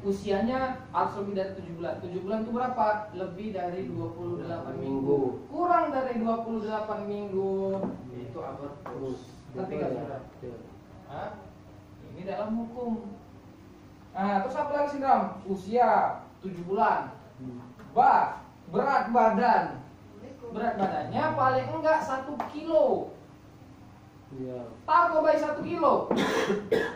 Usianya harus lebih dari 7 bulan. 7 bulan itu berapa? Lebih dari 28 minggu. Kurang dari 28 minggu itu abortus. Ngerti nggak saudara? Ya. Hah? Ini dalam hukum. Nah, terus apa lagi sindrom? Usia 7 bulan. Ba, berat badan. Berat badannya paling enggak 1 kilo. Iya. Tahu kau bayi 1 kilo?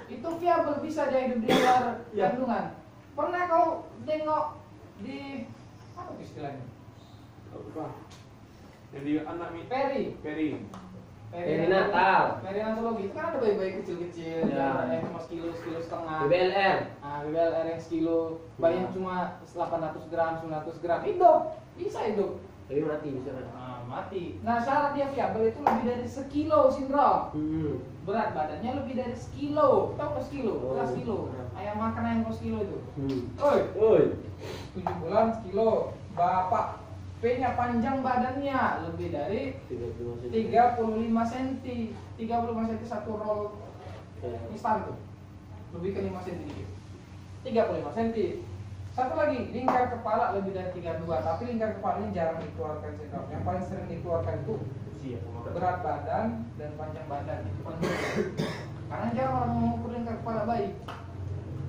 Itu viable bisa dia hidup di luar Ya. kandungan. Pernah kau tengok di apa istilahnya? Apa? Jadi anak mi Peri. Peri. Peri Natal. Peri natologi itu kan ada bayi-bayi kecil-kecil Ya. yang cuma sekilo, sekilo setengah. BBLR. Nah, BBLR yang sekilo, bayi yang Ya. cuma 800 gram, 900 gram, hidup, bisa hidup. Tapi mati bisa kan? Nah, mati. Nah, syarat dia viable itu lebih dari sekilo sindrom. Hmm. Berat badannya lebih dari sekilo. Tahu nggak sekilo? Oh. Beras sekilo. Ayam makan ayam kos sekilo itu. Hmm. Oi, Oi. 7 bulan sekilo. Bapak P-nya panjang badannya lebih dari 35 cm. 35 cm. 35 cm satu roll instan tuh. Lebih ke 5 cm dikit. 35 cm satu lagi lingkar kepala lebih dari 32 tapi lingkar kepala ini jarang dikeluarkan sindrom yang paling sering dikeluarkan itu Usia sama berat badan dan panjang badan. Itu penting karena jarang orang mengukur lingkar kepala bayi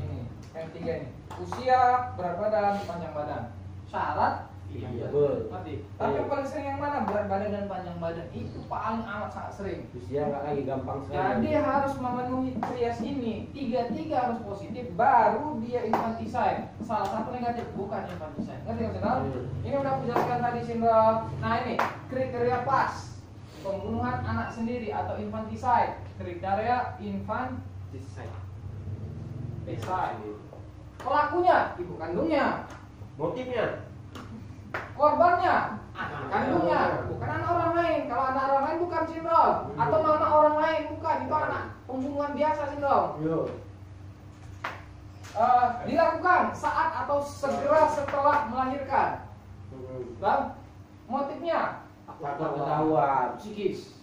ini yang tiga ini. Usia berat badan panjang badan. Syarat Iya. Betul. Mati. Tapi yang paling sering yang mana? Berat badan dan panjang badan. Itu paling amat sangat sering. Usia nggak lagi gampang sekali. Jadi harus memenuhi trias ini. Tiga-tiga harus positif, baru dia infanticide. Salah satu negatif, bukan infanticide. Ngerti nggak Sindra? Hmm. Ini udah aku jelaskan tadi Sindra. Nah ini kriteria pas pembunuhan anak sendiri atau infanticide. Kriteria infanticide. Pelakunya ibu kandungnya, Motifnya? Korbannya anak kandungnya, bukan anak orang lain. Kalau anak orang lain bukan sindrom, atau mama orang lain bukan itu anak pembunuhan biasa sindrom. Yo. Eh, dilakukan saat atau segera setelah melahirkan. Hmm. Dan motifnya Faktor ketahuan. psikis.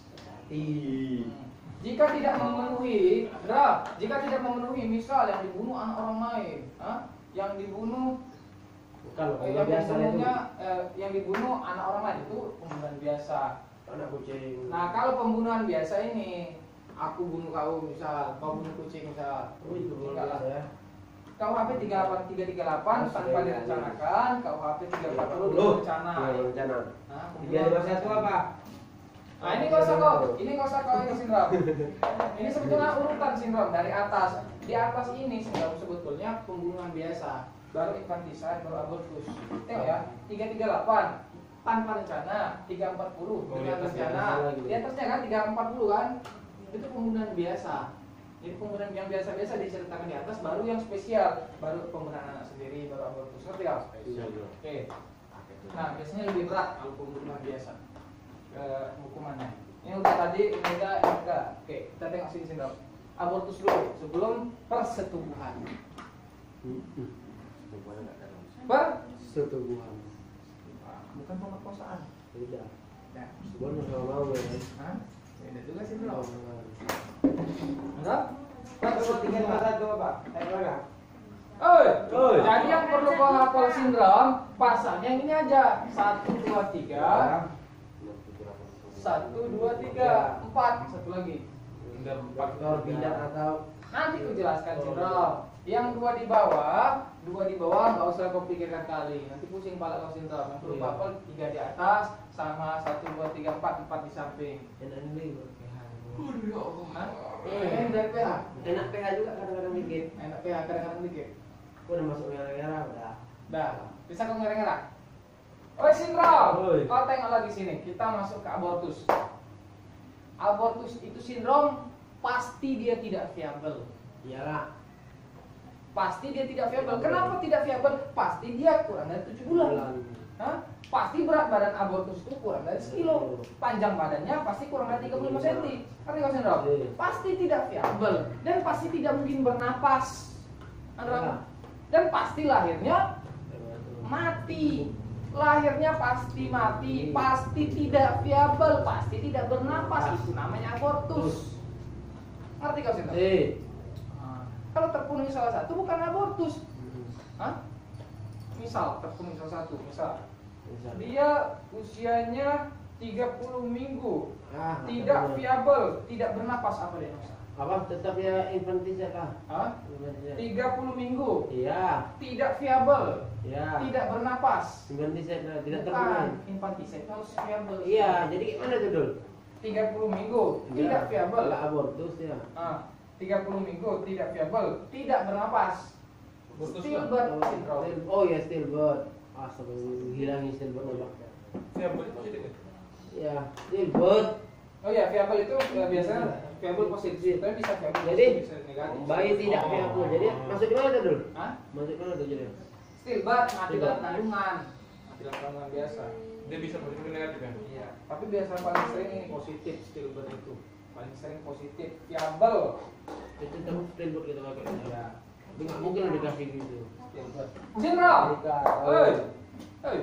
Ih. Jika tidak memenuhi, Dra, jika tidak memenuhi, misal yang dibunuh anak orang lain, Hah? yang dibunuh, kalau yang biasa itu. eh, yang dibunuh anak orang lain itu pembunuhan biasa. Anak kucing. Nah kalau pembunuhan biasa ini, aku bunuh kau misal, kau bunuh kucing misal, Oh, itu lah. biasa ya. KUHP 38338 tanpa direncanakan, KUHP 340 Loh, berencana. iya, rencana. Nah, Tiga lima satu apa? Nah ini nggak usah kok, ini usah kau ini sindrom. *laughs* Ini sebetulnya urutan sindrom dari atas. Di atas ini sindrom sebetulnya pembunuhan biasa, baru infanticide, baru abortus. Tengok ya, 338 tanpa rencana, 340 Oh, dengan atasnya, rencana. Di atasnya kan 340 kan, itu pembunuhan biasa. Jadi pembunuhan yang biasa-biasa diceritakan di atas, baru yang spesial, baru pembunuhan anak sendiri, baru abortus. Ngerti nggak? Oke. Nah, biasanya lebih berat kalau pembunuhan biasa eh, hukumannya. Ini udah tadi, ini udah, ini udah. Oke, kita tengok sini sini dong. Abortus dulu sebelum persetubuhan. Per Setubuhan. bukan pemerkosaan. Tidak. Nah, Sebenarnya kalau mau ya. Hah? Beda juga sih. Kalau Enggak? tiga lima satu apa? Eh mana? Oi, Oi. jadi yang perlu kau hafal sindrom, pasalnya ini aja. Satu, dua, tiga. Satu, dua, tiga. Empat. Satu lagi. Faktor bidang atau Nanti aku jelaskan sindrom. Yang dua di bawah, dua di bawah nggak usah kau pikirkan kali. Nanti pusing pala kau sindrom. Yang perlu Iya. hafal tiga di atas, sama satu, dua, tiga, empat, empat di samping. enak ini Hah? Eh, dari PH. Enak PH juga kadang-kadang dikit. Enak PH kadang-kadang dikit. Kau udah masuk merah-merah udah. Dah, bisa kau ngereng-ngerang? Oi sindrom, Oi. kau tengok lagi sini. Kita masuk ke abortus. Abortus itu sindrom pasti dia tidak viable. Iyalah. Pasti dia tidak viable. Kenapa tidak viable? Pasti dia kurang dari 7 bulan. Hah? Pasti berat badan abortus itu kurang dari sekilo. Panjang badannya pasti kurang dari 35 cm. Ngerti kau sindrom? Iya. Pasti tidak viable dan pasti tidak mungkin bernapas. Anda Iya. Dan pasti lahirnya mati lahirnya pasti mati pasti tidak viable pasti tidak bernapas itu namanya abortus ngerti kau sih. Kalau terpenuhi salah satu bukan abortus Hah? misal terpenuhi salah satu misal dia usianya 30 minggu Ah, tidak viable tidak bernapas apa dia? Apa tetap ya infanticide lah. Hah? Infanticide. 30 minggu Iya, tidak viable iya. tidak bernapas Infanticide lah, tidak terpenuhi. infanticide harus viable. Iya, jadi gimana tuh dul? 30 minggu Iya. tidak viable. Kalau abortus ya. Ah, 30 minggu tidak viable, tidak bernapas. Stillbirth syndrome. Oh ya stillbirth. Ah, sampai hilangin stillbirth apa? Siapa itu positif ya? Ya, stillbirth. Oh ya, viable itu eh, biasanya viable positif, tapi bisa viable Jadi, bisa negatif. Bayi tidak Oh. viable. Jadi masuk di mana tuh dul? Hah? Masuk mana tuh jadi? Stillbirth mati dalam kandungan. Mati dalam kandungan biasa. Dia bisa positif dan negatif ya? Iya, tapi biasa paling sering ini positif stillbirth itu. Paling sering positif viable. Itu terus stillbirth kita pakai. Tapi nggak mungkin lo dikasih gitu. Syndrome. Hei. Hei.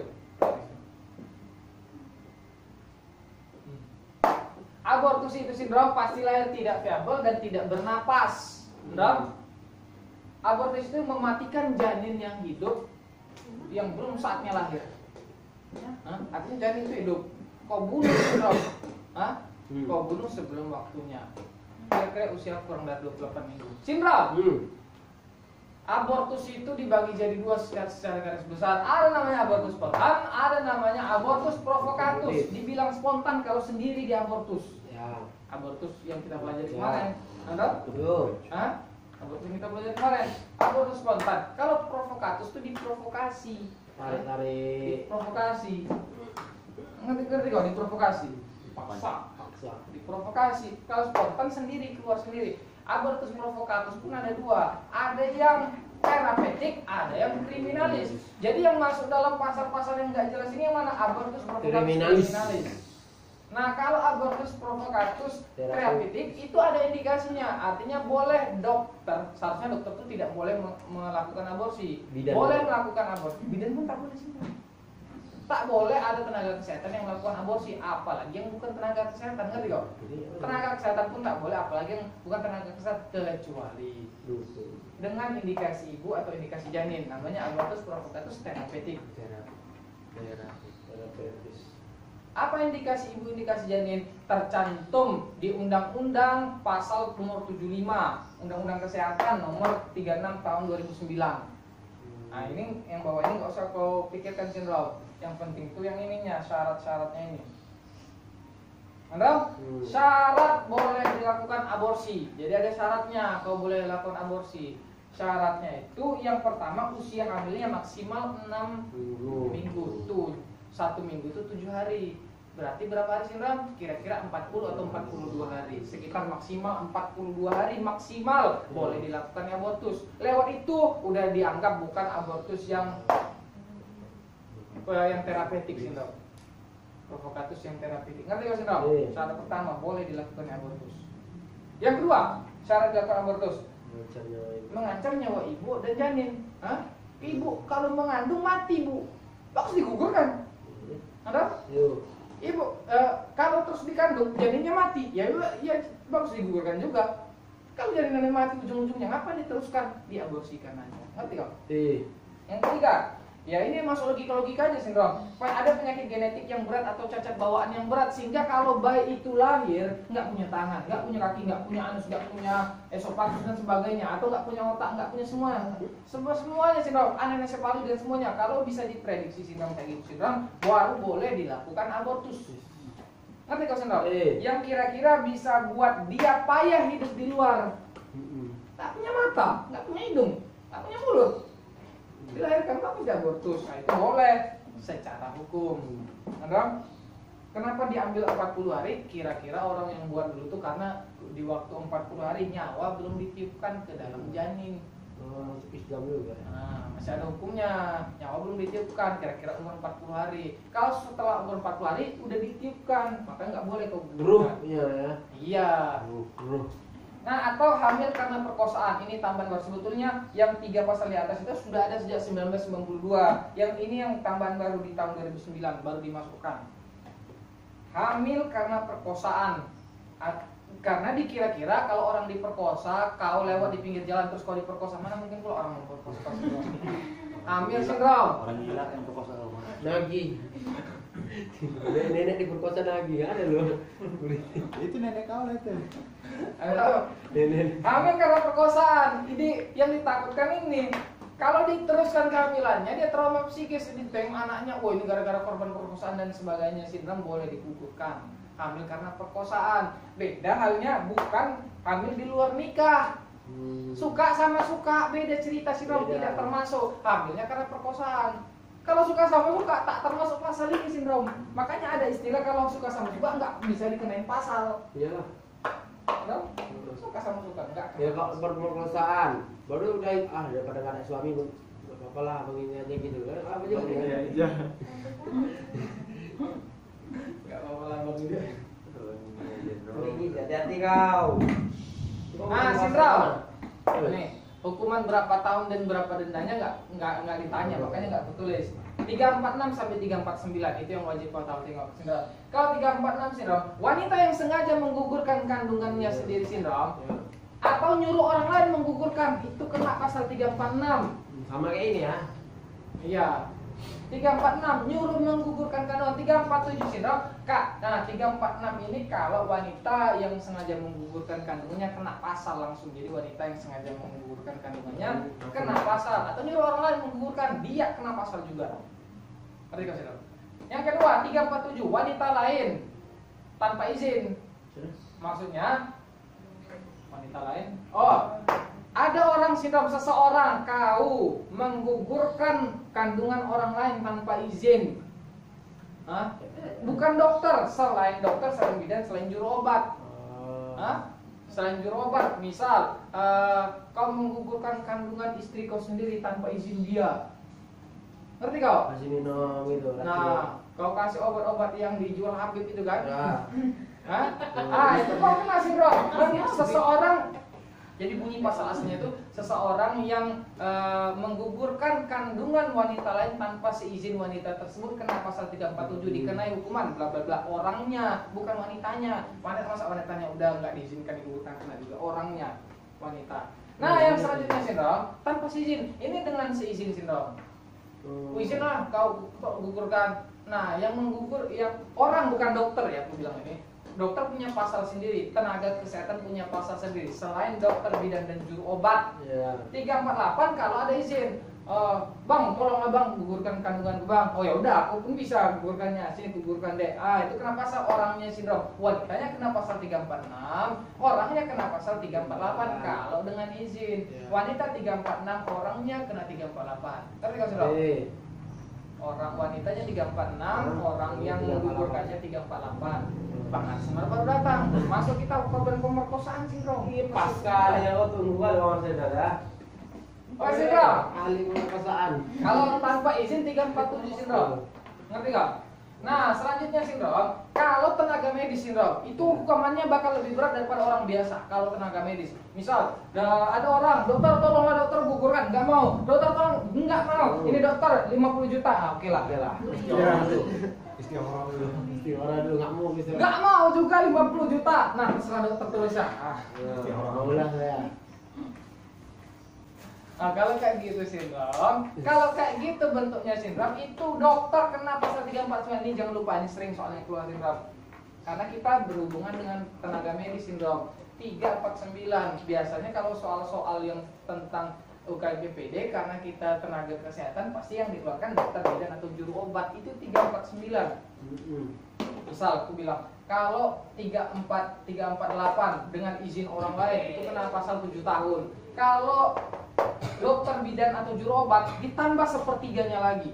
Abortus itu sindrom pasti lahir tidak viable dan tidak bernapas. Sindrom. Abortus itu mematikan janin yang hidup yang belum saatnya lahir. Hah? Artinya janin itu hidup. Kau bunuh sindrom. Hah? Hmm. Kau bunuh sebelum waktunya. Kira-kira usia kurang dari 28 minggu. Sindrom. Hmm. abortus itu dibagi jadi dua secara, secara garis besar. Ada namanya abortus spontan, ada namanya abortus provokatus. Dibilang spontan kalau sendiri di abortus. Ya. Abortus yang kita pelajari Ya. kemarin. Anda? Hah? Abortus yang kita pelajari kemarin. Abortus spontan. Kalau provokatus itu diprovokasi. Tarik-tarik Diprovokasi. Ngerti ngerti kok diprovokasi. Paksa. Paksa. Diprovokasi. Kalau spontan sendiri keluar sendiri. Abortus provokatus pun ada dua. Ada yang terapeutik, ada yang kriminalis. Jadi yang masuk dalam pasal-pasal yang nggak jelas ini yang mana? Abortus provokatus Kriminalis. kriminalis. Nah, kalau abortus provokatus Terapeutik. itu ada indikasinya. Artinya boleh dokter, seharusnya dokter itu tidak boleh me- melakukan aborsi. Bidan. Boleh melakukan aborsi. Bidan pun tak boleh sih. Tak boleh ada tenaga kesehatan yang melakukan aborsi, apalagi yang bukan tenaga kesehatan, ngerti kok? Tenaga kesehatan pun tak boleh, apalagi yang bukan tenaga kesehatan kecuali dengan indikasi ibu atau indikasi janin, namanya abortus provokatus terapeutik. Apa indikasi ibu indikasi janin tercantum di Undang-Undang Pasal nomor 75 Undang-Undang Kesehatan nomor 36 tahun 2009. Nah ini yang bawah ini nggak usah kau pikirkan sindrom. Yang penting tuh yang ininya syarat-syaratnya ini. Anda Hmm. syarat boleh dilakukan aborsi. Jadi ada syaratnya kau boleh lakukan aborsi. Syaratnya itu yang pertama usia hamilnya maksimal 6 Minggu. minggu tuh satu minggu itu tujuh hari berarti berapa hari sindrom kira-kira 40 atau 42 hari sekitar maksimal 42 hari maksimal boleh dilakukan abortus lewat itu udah dianggap bukan abortus yang eh, yang terapeutik sindrom provokatus yang terapeutik ngerti gak sindrom Iya. syarat pertama boleh dilakukan abortus yang kedua syarat dilakukan abortus Macam nyawa ibu. mengancam nyawa ibu dan janin. Hah? Ibu kalau mengandung mati bu, bagus digugurkan. Ada? Yuk. Ibu eh, kalau terus dikandung janinnya mati, ya ya bagus digugurkan juga. Kalau janinnya mati ujung-ujungnya apa diteruskan? Diaborsikan aja. Ngerti kok? Ti. Yang ketiga, ya ini masuk logika-logika aja sindrom. Ada penyakit genetik yang berat atau cacat bawaan yang berat sehingga kalau bayi itu lahir nggak punya tangan, nggak punya kaki, nggak punya anus, nggak punya esofagus dan sebagainya, atau nggak punya otak, nggak punya semua, semua semuanya sindrom, anencefaly dan semuanya. Kalau bisa diprediksi sindrom kayak gitu sindrom, baru boleh dilakukan abortus. Ngerti kau sindrom? Eh. Yang kira-kira bisa buat dia payah hidup di luar, tak punya mata, nggak punya hidung, nggak punya mulut. Dilahirkan tidak abortus, nah itu boleh secara hukum. Anda? Kenapa diambil 40 hari? Kira-kira orang yang buat dulu tuh karena di waktu 40 hari nyawa belum ditiupkan ke dalam janin. Oh, Islam juga. Nah, masih ada hukumnya. Nyawa belum ditiupkan, kira-kira umur 40 hari. Kalau setelah umur 40 hari udah ditiupkan, maka nggak boleh kau. Ruhnya ya. Iya. Ruh, ruh. Nah, atau hamil karena perkosaan. Ini tambahan baru. Sebetulnya yang tiga pasal di atas itu sudah ada sejak 1992. Yang ini yang tambahan baru di tahun 2009 baru dimasukkan. Hamil karena perkosaan. Karena dikira-kira kalau orang diperkosa, kau lewat di pinggir jalan terus kau diperkosa, mana mungkin kalau orang memperkosa? *laughs* Hamil sindrom. Orang gila yang perkosa kamu. Nenek diperkosa lagi ada loh. *laughs* Itu nenek kau lah itu. Ayo, Nenek. Hamil karena perkosaan. Ini yang ditakutkan ini. Kalau diteruskan kehamilannya, dia trauma psikis, ditengok anaknya, oh ini gara-gara korban perkosaan dan sebagainya, sindrom boleh digugurkan. Hamil karena perkosaan. Beda halnya bukan hamil di luar nikah. Hmm. Suka sama suka, beda cerita sindrom Beda. tidak termasuk. Hamilnya karena perkosaan. Kalau suka sama suka tak termasuk pasal ini sindrom. Makanya ada istilah kalau suka sama suka nggak bisa dikenain pasal. Iyalah. Sindrom? Suka sama suka nggak. Ya kalau perkosaan baru udah ah daripada nggak ada suami bu nggak apa-apa lah begini aja gitu kan apa juga Iya, kan? iya. Nggak apa-apa lah bang ini. Ini hati-hati kau. Nah, sindrom. Nih, hukuman berapa tahun dan berapa dendanya nggak nggak nggak ditanya, makanya nggak tertulis. 346 sampai 349 itu yang wajib kau tahu tengok sindrom. Kalau 346 sindrom, wanita yang sengaja menggugurkan kandungannya sendiri sindrom atau nyuruh orang lain menggugurkan itu kena pasal 346. Sama kayak ini ya. Iya. 346 nyuruh menggugurkan kandungan. 347 sindrom kak nah 346 ini kalau wanita yang sengaja menggugurkan kandungannya kena pasal langsung. Jadi wanita yang sengaja menggugurkan kandungannya kena pasal atau nyuruh orang lain menggugurkan dia kena pasal juga. Ngerti gak sindrom yang kedua 347 wanita lain. Tanpa izin. Maksudnya? Wanita lain? Oh ada orang sindrom seseorang kau menggugurkan kandungan orang lain tanpa izin. Hah? Bukan dokter, selain dokter, selain bidan, selain juru obat. Hah? Selain juru obat, misal eh, kau menggugurkan kandungan istri kau sendiri tanpa izin dia. Ngerti kau? Kasih minum gitu. Nah, kau kasih obat-obat yang dijual Habib itu kan? Ya. Hah? Ah, itu kau kena sindrom. Dan seseorang jadi bunyi pasal aslinya itu seseorang yang eh, menggugurkan kandungan wanita lain tanpa seizin wanita tersebut. Kena pasal 347 dikenai hukuman bla bla bla. Orangnya bukan wanitanya. Wanita masa wanitanya udah nggak diizinkan digugurkan kena juga orangnya wanita. Nah yang selanjutnya sindrom tanpa seizin. Ini dengan seizin sindrom Hmm. izin lah kau, kau gugurkan. Nah yang menggugur yang orang bukan dokter ya aku bilang ini dokter punya pasal sendiri tenaga kesehatan punya pasal sendiri. Selain dokter bidan dan juru obat. Ya. 348 kalau ada izin Eh, bang tolonglah bang gugurkan kandungan bang. Oh ya udah aku pun bisa gugurkannya. Sini gugurkan deh. Ah itu kena pasal orangnya sindrom wanitanya kena pasal 346 orangnya kena pasal 348 kalau dengan izin Ya. wanita 346 orangnya kena 348 ngerti kau sindrom Eh. Orang wanitanya 346 Hmm. orang yang 348. menggugurkannya 348 Bang Asmar baru datang masuk kita korban pemerkosaan sindrom Iya pas kali ya kau tunggu kali kawan saya dah. Pak Sindrom Ahli pemerkosaan. Kalau tanpa izin 347 sindrom. Ngerti nggak? Nah, selanjutnya sindrom, kalau tenaga medis sindrom, itu hukumannya bakal lebih berat daripada orang biasa kalau tenaga medis. Misal, da- ada orang, dokter tolonglah dokter gugurkan, nggak mau. Dokter tolong, nggak mau. Ini dokter 50 juta, ah, oke lah, oke lah. Istimewa dulu. Istimewa dulu nggak mau. Nggak mau juga 50 juta. Nah, terserah dokter tulisnya. Ah. Mau lah saya. Nah, kalau kayak gitu sindrom, kalau kayak gitu bentuknya sindrom, itu dokter kena pasal 349 ini jangan lupa ini sering soalnya keluar sindrom. Karena kita berhubungan dengan tenaga medis sindrom. 349 biasanya kalau soal-soal yang tentang UKBPD karena kita tenaga kesehatan pasti yang dikeluarkan dokter bidan atau juru obat itu 349 Hmm. Misal aku bilang kalau 34 348 dengan izin orang lain itu kena pasal 7 tahun. Kalau dokter bidan atau juru obat ditambah sepertiganya lagi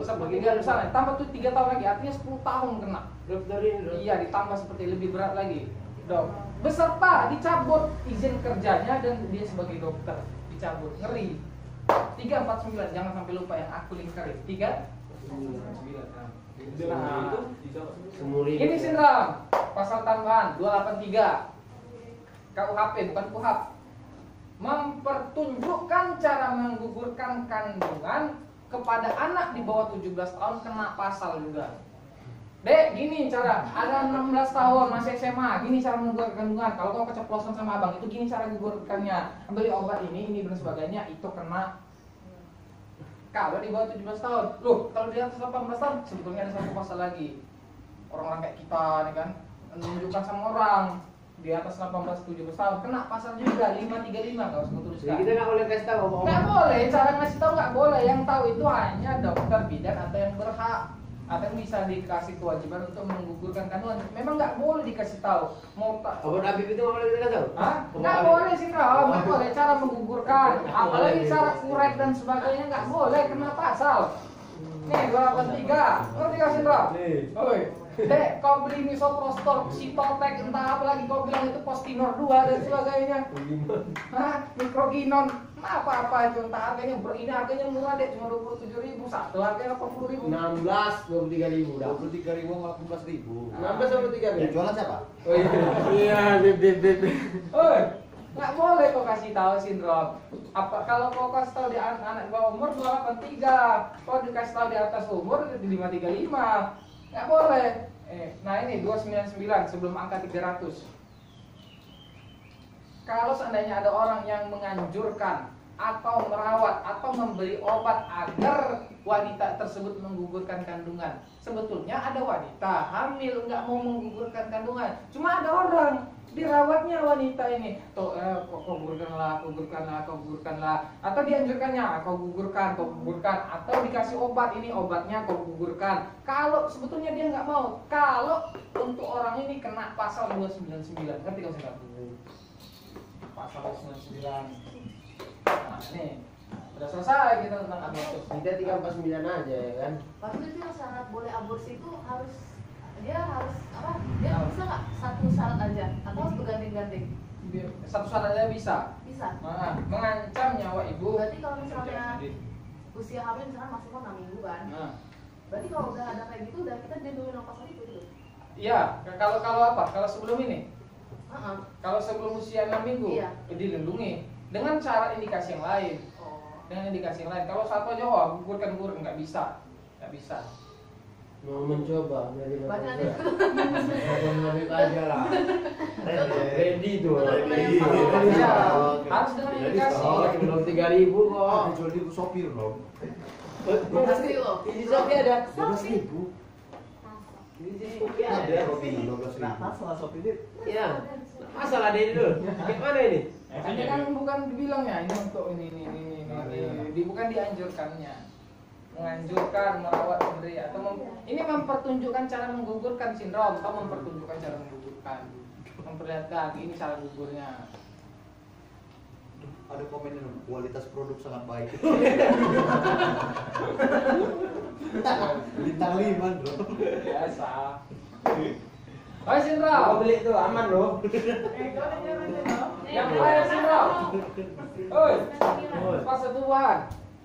sepertiga misalnya tambah tuh tiga tahun lagi artinya 10 tahun kena. Dokter ini. iya ditambah seperti lebih berat lagi dok. Beserta dicabut izin kerjanya dan dia sebagai dokter dicabut. Ngeri. 349 jangan sampai lupa yang aku lingkarin. 3 Nah, hidup. Ini sindrom pasal tambahan 283 KUHP bukan KUHP mempertunjukkan cara menggugurkan kandungan kepada anak di bawah 17 tahun kena pasal juga. Dek, gini cara ada 16 tahun masih SMA, gini cara menggugurkan kandungan. Kalau kau keceplosan sama abang, itu gini cara gugurkannya. Beli obat ini, ini dan sebagainya, itu kena kalau di bawah 17 tahun. Loh, kalau di atas 18 tahun sebetulnya ada satu pasal lagi. Orang-orang kayak kita nih kan menunjukkan sama orang di atas 18 17 tahun kena pasal juga 535 enggak usah Jadi tuliskan. kita nggak boleh kasih tahu Nggak boleh, cara ngasih tahu nggak boleh. Yang tahu itu hanya dokter bidan atau yang berhak atau yang bisa dikasih kewajiban untuk menggugurkan kandungan. Memang nggak boleh dikasih tahu. Mau tak Obat Habib itu nggak boleh kita kasih tahu. Hah? Nggak boleh sih Ram, nggak boleh cara menggugurkan. Apalagi cara kuret dan sebagainya nggak boleh kena pasal. Nih 283, ngerti gak sih Ram? Nih. Oi, Dek, kau beli misoprostol, sitotek, entah apa lagi kau bilang itu postinor 2 dan sebagainya. Hah? Mikroginon, apa apa itu entah harganya ber ini harganya murah deh cuma 27 ribu satu harganya 80 ribu 16 23 ribu dah. 23 ribu, 18 ribu. 16 sama 3 Yang jualan siapa? Oh iya. Iya, bib bib bib. Oi, nggak boleh kau kasih tahu sindrom. Apa kalau kau kasih tahu di anak-anak di bawah umur 283, kau dikasih tahu di atas umur di 535. Nggak boleh. Eh, nah ini 299 sebelum angka 300. Kalau seandainya ada orang yang menganjurkan atau merawat atau memberi obat agar wanita tersebut menggugurkan kandungan. Sebetulnya ada wanita hamil nggak mau menggugurkan kandungan, cuma ada orang dirawatnya wanita ini. Tuh eh, kok kau gugurkanlah, gugurkanlah, kau gugurkanlah atau dianjurkannya kau gugurkan, kau gugurkan. Atau dikasih obat ini obatnya kau gugurkan. Kalau sebetulnya dia nggak mau, kalau untuk orang ini kena pasal 299 ngerti kau sih pasal 299 nah ini udah selesai kita tentang abortus Kita 349 aja ya kan. Waktu itu yang syarat boleh aborsi itu harus dia harus apa? Dia bisa nggak satu syarat aja atau harus berganti-ganti? Satu syaratnya bisa Bisa. nah, mengancam nyawa ibu Berarti kalau misalnya usia hamil misalkan maksimal 6 minggu kan? nah Berarti kalau udah ada kayak gitu udah kita dilindungi sama pasal itu gitu. iya kalau kalau apa kalau sebelum ini Heeh. kalau sebelum usia 6 minggu Iya. dilindungi dengan cara indikasi yang lain Oh. dengan indikasi yang lain kalau satu aja wah gugurkan gugurkan nggak bisa nggak bisa Mau mencoba dari Berarti nanti Nanti aja lah. Ready tuh. Ready. Iya, harus dengan indikasi belum 3000 kok. Oh, dijual di sopir loh. Pasti loh. Di Shopee ada. Dua belas ribu. Di Shopee ada. Roti dua belas ribu. masalah sop ini Iya. Masalah deh dulu. Gimana ini? ini kan bukan dibilangnya ini untuk ini ini ini ini, ini. Di- bukan dianjurkannya menganjurkan merawat memberi atau mem- ini mempertunjukkan cara menggugurkan sindrom atau mempertunjukkan cara menggugurkan memperlihatkan ini cara gugurnya Ada komen yang kualitas produk sangat baik. *laughs* Bintang lima, bro. biasa Hai Kau sindrom beli itu aman loh. yang lain sindrom Oi Oi. pas setuan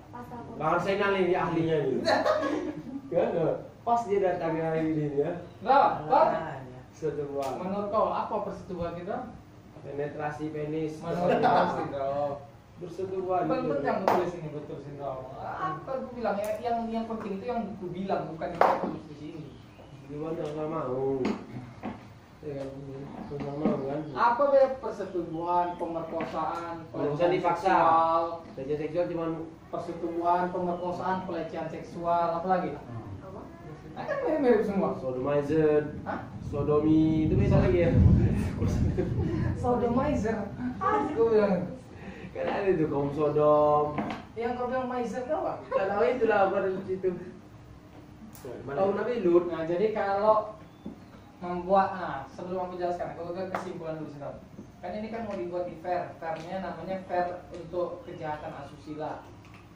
Pasal Bang Senal ini ahlinya ini. Kan? Pas dia datang hari ini ya. Bro, Bang, Suatu buah. menurut kau apa persetubuhan kita Penetrasi penis. menurut sindrom Bersetubuhan. Betul yang tulis ini betul sindrom. Apa gue bilang ya yang yang penting itu yang gue bilang bukan yang aku tulis di sini. Gimana nggak mau? Ya kan, nggak mau kan? Apa beda persetubuhan, pemerkosaan, Pemerkosaan dipaksa. seksual, Pelecehan seksual cuma persetubuhan, pemerkosaan, pelecehan seksual, apa lagi? apa? Nah, kan mirip-mirip semua. sodomizer, Hah? Sodomi itu beda lagi ya. *laughs* Sodomizer. Ah, gue bilang. Kan ada itu kaum sodom. Yang kau bilang miser itu apa? Kalau itulah pada situ. Kaum Nabi Lut. Nah, jadi kalau membuat, nah sebelum aku jelaskan, aku ke kesimpulan dulu Sinop. Kan ini kan mau dibuat di fair, fairnya namanya fair untuk kejahatan asusila.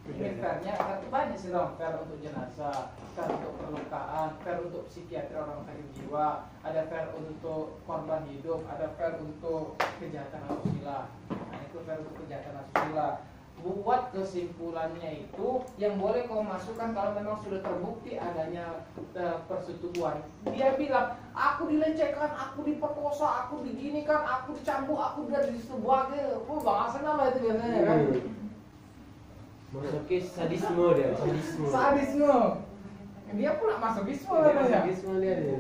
Ini fairnya kan banyak sih dong, fair untuk jenazah, fair untuk perlukaan, fair untuk psikiatri orang sakit jiwa, ada fair untuk korban hidup, ada fair untuk kejahatan asusila. Nah itu fair untuk kejahatan asusila. Buat kesimpulannya itu yang boleh kau masukkan kalau memang sudah terbukti adanya eh, persetubuhan. Dia bilang, aku dilecehkan, aku diperkosa, aku diginikan, aku dicambuk, aku udah disebuah Oh, bahasa nama itu biasanya kan. Masukis sadisme dia, sadisme. sadisme dia pula masokisme namanya Sadisme dia dia.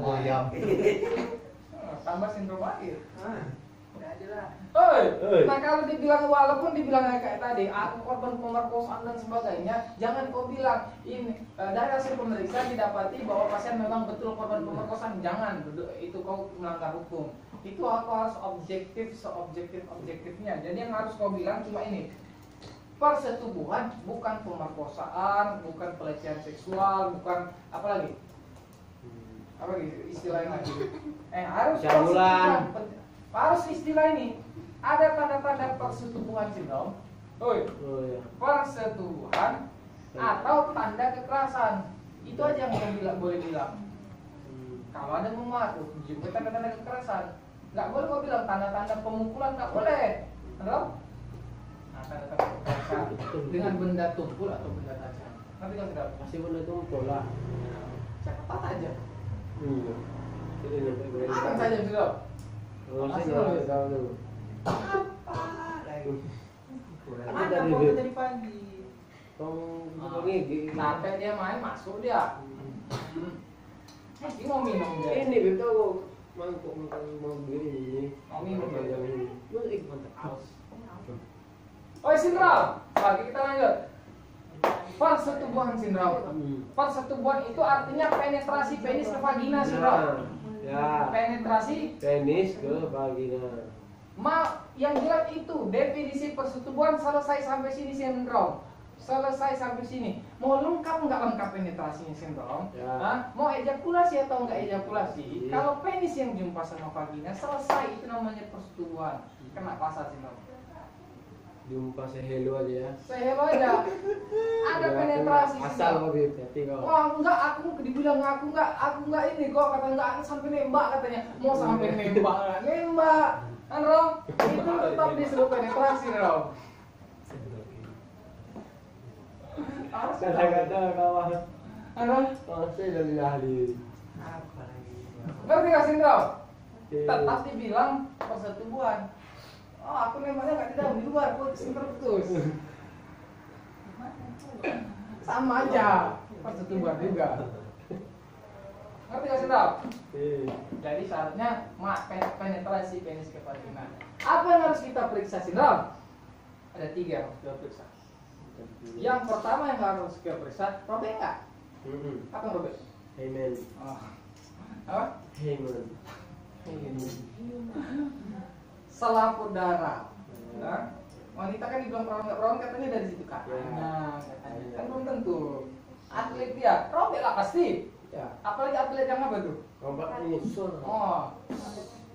Oh iya. tambah sindrom akhir adalah Oi, Oi. nah kalau dibilang walaupun dibilang kayak tadi aku korban pemerkosaan dan sebagainya, jangan kau bilang ini eh, dari hasil pemeriksaan didapati bahwa pasien memang betul korban pemerkosaan, jangan itu kau melanggar hukum. Itu aku harus objektif seobjektif objektifnya. Jadi yang harus kau bilang cuma ini persetubuhan bukan pemerkosaan, bukan pelecehan seksual, bukan apa lagi? Apa lagi istilahnya lagi? Eh harus persetubuhan. harus istilah ini ada tanda-tanda persetubuhan sindrom. Oi, Oh ya. persetubuhan atau tanda kekerasan. Itu aja yang bilang boleh bilang. Hmm. Kalau ada memuat, juga tanda-tanda kekerasan. Nggak boleh kau bilang tanda-tanda pemukulan nggak boleh. Tahu? Dengan benda tumpul atau benda tajam. Nanti kau tidak Pasti benda tumpul lah. Iya. Nyampe gue. Akan saja. Kalau Masih tahu tuh. ada kok tadi pagi Kamu Ah. gigi. Dia main masuk dia. Ini mau minum dia. Ini tahu mangkuk makan mau beli ini. Mau minum Apa dia. Lu ikut. Haus. Oh sindrom. Lagi kita lanjut. Persetubuhan sindrom. Persetubuhan itu artinya penetrasi penis ke vagina sindrom. Nah, ya. Penetrasi Penis ke vagina. Ma, yang jelas itu definisi persetubuhan selesai sampai sini sindrom. Selesai sampai sini. Mau lengkap nggak lengkap penetrasinya sindrom? Ya. Hah? Mau ejakulasi atau nggak ejakulasi? Iya. Kalau penis yang jumpa sama vagina selesai itu namanya persetubuhan. Kena pasal sindrom. Jumpa sehelo aja ya. Saya aja. Ada Udah, penetrasi Asal kau Bib, hati kau. Wah enggak, aku dibilang aku enggak, aku enggak ini kok kata enggak aku sampai nembak katanya. Mau sampai nembak enggak? Nembak. Kan Rom? Itu tetap disebut penetrasi Rom. Kata-kata kawan. Rom? Masih dari ahli. Ngerti gak sindrom? Iya. Tetap dibilang persetubuhan. Oh, aku nembaknya enggak di dalam, di luar, aku terputus. Sama aja, persetubuhan juga. Ngerti gak sindrom? Iya. Jadi syaratnya mak pen- penetrasi penis ke vagina. Apa yang harus kita periksa sindrom? Ada tiga yang harus kita periksa. Yang pertama yang harus kita periksa, robek nggak? Apa yang robek? Amen. Oh. Apa? Amen. Selaput darah. Nah, wanita kan dibilang perawan nggak perawan katanya dari situ kan? Ya. Nah, katanya. kan belum tentu. Atlet dia, robek lah pasti. Ya. Apalagi atlet yang apa tuh? Rompak ini susah. Oh,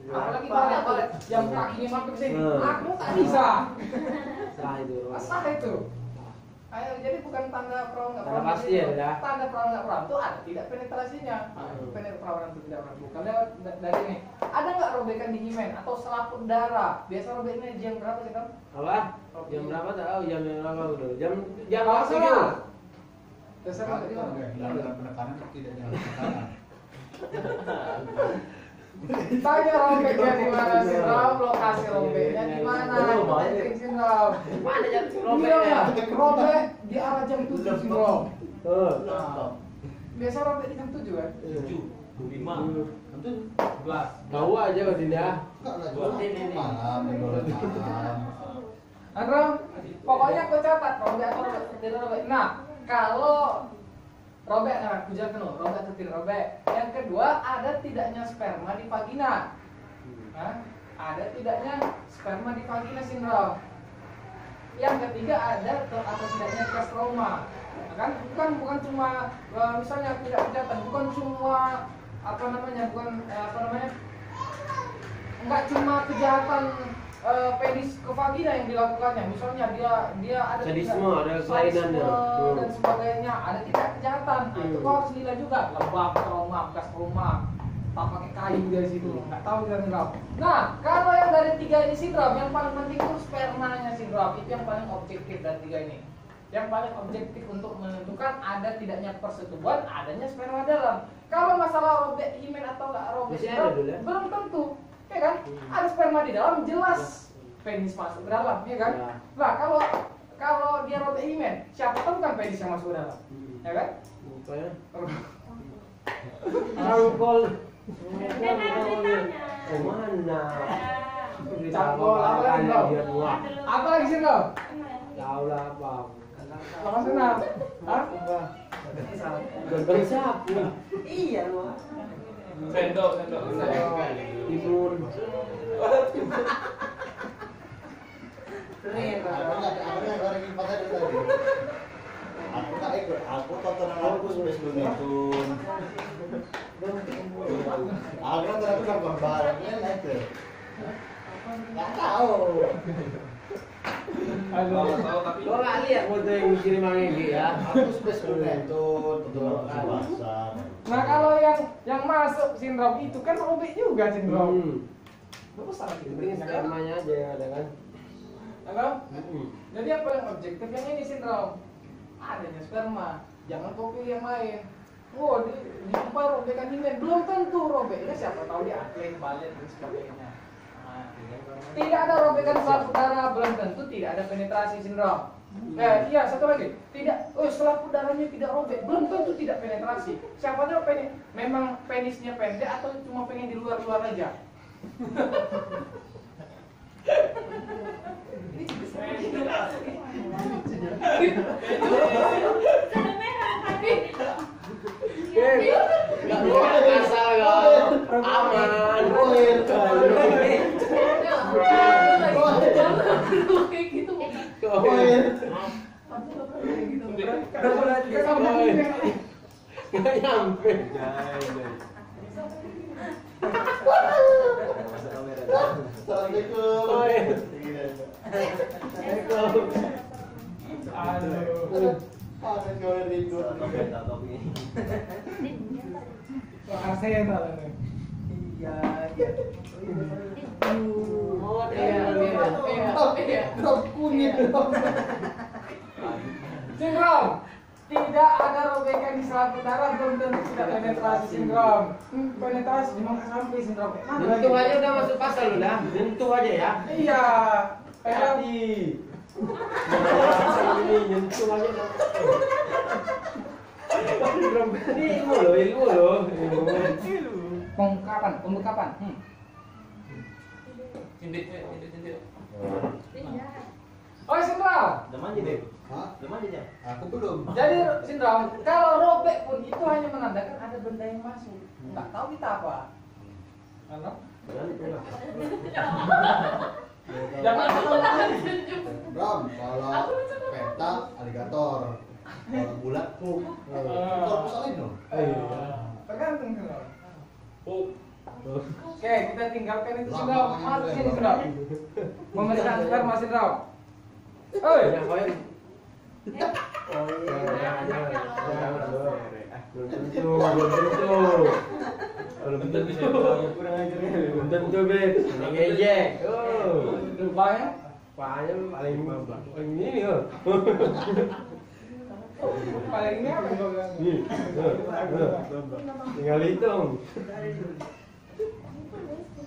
Ya. apalagi balet balet yang kakinya sampai ke sini. Hmm. Aku tak bisa. Sah itu. Sah itu. Ayo, jadi bukan tanda perawan nggak Tanda perawan. pasti ya, ya. Tanda perawan nggak perawan itu ada tidak penetrasinya. Penetrasi perawan itu tidak perawan. Bukan lewat dari ini. Ada nggak robekan di himen atau selaput darah? Biasa robeknya jam berapa sih kan? Apa? Jam berapa tahu? Jam berapa udah? Jam jam Kalau tujuh. salah. Dasar nggak di mana? Dalam penekanan tidak dalam penekanan. *laughs* Tanya robeknya di mana sih Rob? Lokasi robeknya di mana? Penting sih Rob. Mana jam Iya nggak? Robek di arah jam tujuh sih Rob. Oh. Biasa robek di jam tujuh kan? tujuh lima Belas Tahu aja enggak lah jual malam, malam. Pokoknya aku catat robek atau robek tidak robek. Nah, kalau robek, nah aku jelaskan dulu, robek atau tidak robek. Yang kedua, ada tidaknya sperma di vagina. Nah, ada tidaknya sperma di vagina sindrom. Yang ketiga ada atau, tidaknya gas trauma. Nah, kan bukan bukan cuma eh, misalnya tidak kejahatan, bukan cuma apa namanya, bukan eh, apa namanya, enggak cuma kejahatan eh, penis ke vagina yang dilakukannya. Misalnya dia dia ada Sadisme, ada kelainannya. Hmm. dan sebagainya. Ada tidak kejahatan. Nah, itu Hmm. kau harus nilai juga. Lebam, trauma, bekas trauma. Tak pakai kayu dari situ. Nggak tahu kita sindrom. Nah, kalau yang dari tiga ini sindrom, yang paling penting itu spermanya sindrom. Itu yang paling objektif dari tiga ini. Yang paling objektif untuk menentukan ada tidaknya persetubuhan, adanya sperma dalam. Kalau masalah robek himen atau nggak robek dulu ya? belum tentu. Ya kan? Hmm. Ada sperma di dalam, jelas penis masuk ke dalam, ya kan? Ya. Nah, kalau kalau dia robek himen, siapa tahu kan penis yang masuk ke dalam, Hmm. ya kan? Rupanya. Rangkol. Oh mana? Apa lagi, bro? Dia muak. Apa lagi sih lo? Tahu lah apa? Lama senang. Hah? Gerbang sapu. Iya lu. sendok sendok Timur. Keren. Aku nggak ikut. Aku tontonan aku space Looney Tunes. Aku nonton aku ya itu. Nggak tahu. Kalau tahu tapi Lo nggak lihat foto yang kirim Mang Egi ya? Aku Tunes, tontonan aku dewasa. Nah, kalau yang yang masuk sindrom itu kan robek juga sindrom. Hmm. Lu salah gitu. Penting spermanya aja yang ada kan? Halo? Hmm. Jadi yang paling objektif yang ini sindrom. Adanya sperma. Jangan kau pilih yang lain. Oh, di, dijumpai robekan himen. Belum tentu robeknya siapa tahu dia atlet, balet dan sebagainya. Nah, tidak ada robekan selaput darah, belum tentu tidak ada penetrasi sindrom. Eh, iya satu lagi, tidak, oh selaput darahnya tidak robek, belum tentu tidak penetrasi. Siapa tahu penis, memang penisnya pendek atau cuma pengen di luar-luar aja. Ini. Eh, boleh asal. Aman. Kayak gitu. Nggak nyampe. Assalamualaikum. Koir. Aduh. Ada koir ribut. Makasih ya Talan. Iya, iya. Oh, Iya, iya, iya. Drop kunyit. Sindrom. Tidak ada robekan di selaput darah belum tentu tidak penetrasi sindrom. Hmm, penetrasi di mana sampai sindrom? Lagi? aja udah masuk pasal udah. Nyentuh aja ya. Iya. Tadi. Pasal *laughs* ini nyentuh aja udah. Ini ilmu loh, ilmu loh. Ilmu. Pengungkapan, pembukapan. Hmm. Cindik, cindik, cindik. Oh, sindrom. Udah mandi deh. Hah? Udah mandi ya? Aku belum. Jadi sindrom, kalau robek pun itu hanya menandakan ada benda yang masuk. Nggak tahu kita apa. Halo? *laughs* Jangan Ram, kalau peta aligator. Kalau bulat hook. Korpus lain dong. Tergantung sindrom. Oh, Oke, kita tinggalkan itu sindrom. Masuk sini sindrom. Pemeriksaan sperma sindrom. Oi, Ya, koin. Oh iya, jangan, jangan, jangan, jangan. Belum tentu, belum tentu. Belum tentu. Kurang ajar ya. Belum tentu. Ini ngejek. Oh. rupanya Pahanya paling paling ini oh. *laughs* paling ini apa bilang? Nih. oh, oh. Tinggal hitung.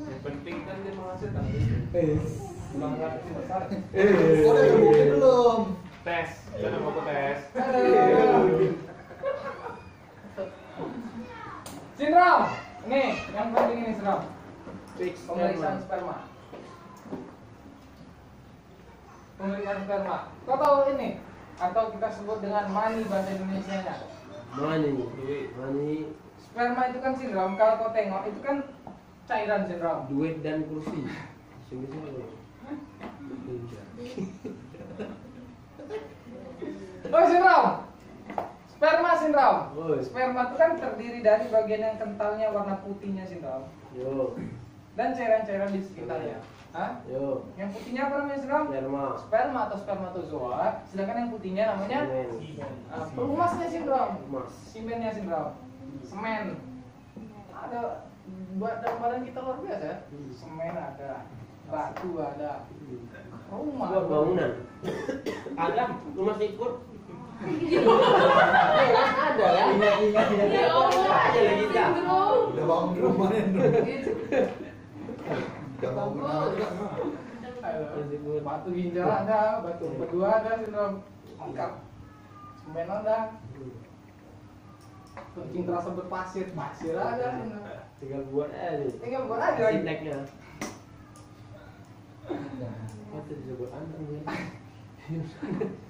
yang penting kan dia menghasilkan. Eh. Ulang lagi besar. Eh. Udah bukti belum? Tes, jangan mau tes. Sindrom. Nih, yang penting ini sindrom. Pemeriksaan sperma. Pemeriksaan sperma. Kau tahu ini? Atau kita sebut dengan mani bahasa Indonesia-nya. Mani, duit, mani, Sperma itu kan sindrom. Kalau kau tengok itu kan cairan sindrom. duit dan kursi. Oh sindrom. Sperma sindrom. Oi. Sperma itu kan terdiri dari bagian yang kentalnya warna putihnya sindrom dan cairan-cairan di sekitarnya. Hah? yo, Yang putihnya apa namanya sindrom? sperma. Sperma atau spermatozoa. Sedangkan yang putihnya namanya Semen. uh, pelumasnya sindrom. Emas. Simennya sindrom. Semen. Ada buat dalam badan kita luar biasa. ya. Semen ada, batu ada, rumah. Buat bangunan. Ada rumah sikut. ada? Ya Allah, Ada lagi kita. Udah bangun rumah rumah juga. Ayo, Batu ginjal ada, batu berdua ada sindrom. Lengkap. Semen ada. Kencing terasa berpasir, pasir ada. Tinggal buat aja. Tinggal buat aja. Sineknya. Apa disebut anak?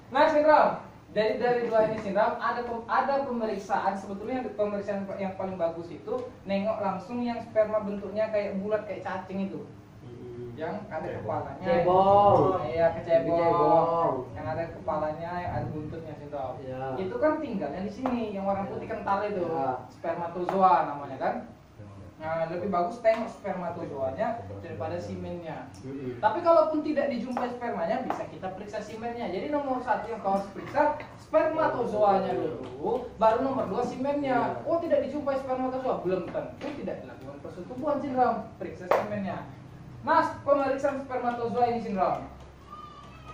Nah, sindrom. Dari dari dua ini sindrom ada pem- ada pemeriksaan sebetulnya pemeriksaan yang paling bagus itu nengok langsung yang sperma bentuknya kayak bulat kayak cacing itu yang ada kepalanya Cebong. iya kecebong Kecebong. yang ada kepalanya yang ada buntutnya sindrom Ya. itu kan tinggalnya di sini yang warna putih kental itu Ya. spermatozoa namanya kan nah lebih bagus tengok spermatozoanya daripada simennya tapi kalaupun tidak dijumpai spermanya, bisa kita periksa simennya. Jadi nomor satu yang kau harus periksa spermatozoanya dulu, baru nomor dua simennya. Oh tidak dijumpai spermatozoa, belum tentu tidak dilakukan persetubuhan sindrom. Periksa simennya. Mas, pemeriksaan spermatozoa ini sindrom.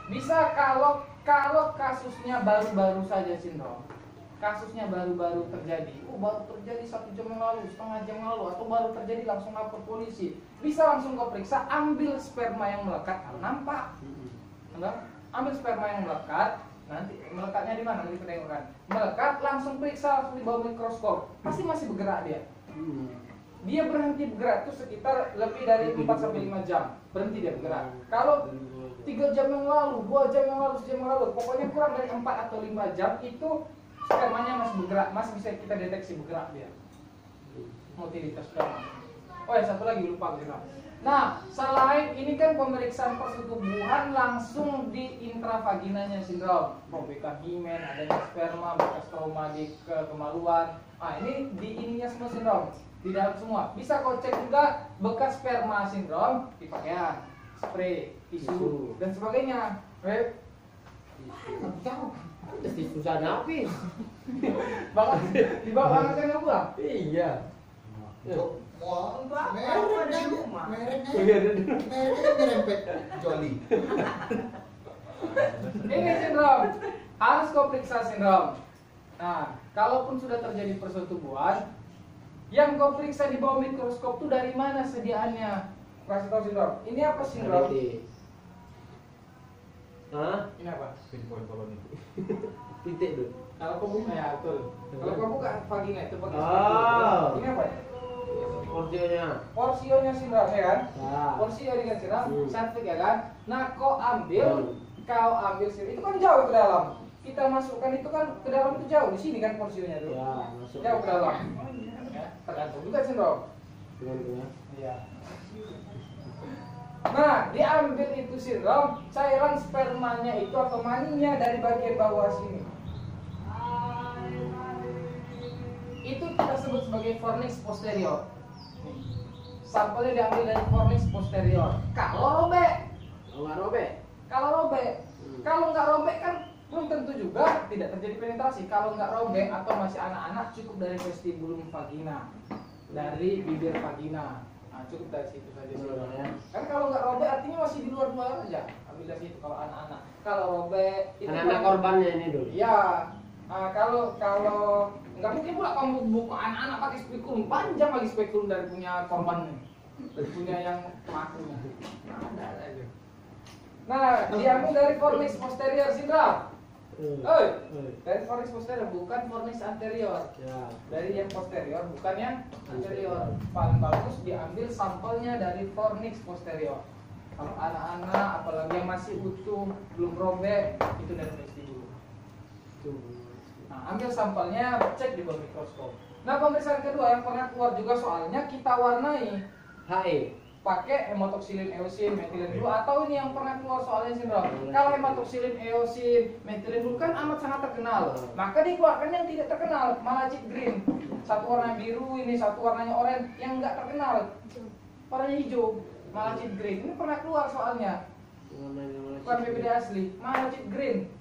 Bisa kalau kalau kasusnya baru-baru saja sindrom. Kasusnya baru-baru terjadi. Oh, baru terjadi satu jam yang lalu, setengah jam yang lalu, atau baru terjadi langsung lapor polisi. Bisa langsung kau periksa, ambil sperma yang melekat kalau nampak. Enggak? Ambil sperma yang melekat, nanti melekatnya di mana? Nanti kita. Melekat, langsung periksa, langsung di bawah mikroskop. Pasti masih bergerak dia. Dia berhenti bergerak tuh sekitar lebih dari 4 sampai 5 jam berhenti dia bergerak. Kalau tiga jam yang lalu, dua jam yang lalu, sejam yang lalu, pokoknya kurang dari 4 atau 5 jam itu spermanya masih bergerak, masih bisa kita deteksi bergerak dia. Motilitas sperma. Oh ya satu lagi lupa gerak. Nah, selain ini kan pemeriksaan persetubuhan langsung di intravaginanya sindrom, pembekan himen, adanya sperma, bekas trauma di ke kemaluan. Ah, ini di ininya semua sindrom, di dalam semua. Bisa kau cek juga bekas sperma sindrom di pakaian, spray, tisu, dan sebagainya. Eh, tahu. *laughs* Dibawa anaknya nggak pulang? Iya. Wah, merek ada nih, rumah. mereknya, Iya, mereknya nyerempet joli. *laughs* Ini sindrom. Harus kau periksa sindrom. Nah, kalaupun sudah terjadi persetubuhan, yang kau periksa di bawah mikroskop itu dari mana sediaannya? Kasih tahu sindrom. Ini apa sindrom? Hah? Ini apa? Pinpoint koloni. *laughs* Titik tuh. Kalau kau buka ya betul. Kalau kau buka vagina itu pakai Oh. Ini apa? Porsinya. Porsionya sindrom ya kan? Nah. Porsio dengan sindrom, Hmm. cantik ya kan? Nah, kau ambil, Hmm. kau ambil sini. Itu kan jauh ke dalam. Kita masukkan itu kan ke dalam itu jauh di sini kan porsionya tuh. Ya, masuk. Jauh ke dalam. Ya, tergantung juga sindrom. Dengan dengan. Iya. Nah, diambil itu sindrom, cairan spermanya itu atau maninya dari bagian bawah sini. Itu kita sebut sebagai fornix posterior. Sampelnya diambil dari fornix posterior. Kalau robek, nggak robek. kalau robek, Hmm. kalau nggak robek kan belum tentu juga tidak terjadi penetrasi. Kalau nggak robek atau masih anak-anak cukup dari vestibulum vagina, dari bibir vagina. Nah, cukup dari situ saja sih. Hmm, ya. Kan kalau nggak robek artinya masih di luar luar aja. Ambil dari situ kalau anak-anak. Kalau robek itu Anak-anak kan- korbannya ini dulu. Iya. Nah, kalau kalau nggak mungkin pula kamu buka anak-anak pakai spekulum panjang lagi spekulum dari punya korban dari punya yang pelakunya. Nah, ada aja. Nah, diambil dari fornix posterior sindrom. Hmm. Oi, Hmm. dari fornix posterior bukan fornix anterior. Ya. Dari yang posterior bukan yang anterior. Paling bagus diambil sampelnya dari fornix posterior. Kalau anak-anak apalagi yang masih utuh belum robek itu dari vestibulum. Tuh. Nah, ambil sampelnya, cek di bawah mikroskop. Nah, pemeriksaan kedua yang pernah keluar juga soalnya kita warnai HE. Pakai hematoxylin eosin, metilen blue atau ini yang pernah keluar soalnya sindrom. Kalau hematoxylin eosin, metilen blue kan amat sangat terkenal. Maka dikeluarkan yang tidak terkenal, malachit green. Satu warna biru, ini satu warnanya oranye yang nggak terkenal. Warnanya hijau, malachit green. Ini pernah keluar soalnya. Bukan BPD asli, malachit green.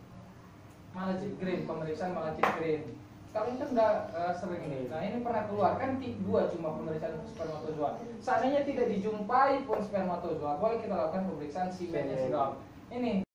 Malachit green, pemeriksaan malachit green. Kalau ini kan udah eh, sering nih. Nah ini pernah keluar kan ti- dua cuma pemeriksaan spermatozoa. Seandainya tidak dijumpai pun spermatozoa, boleh kita lakukan pemeriksaan semennya sindrom. Ini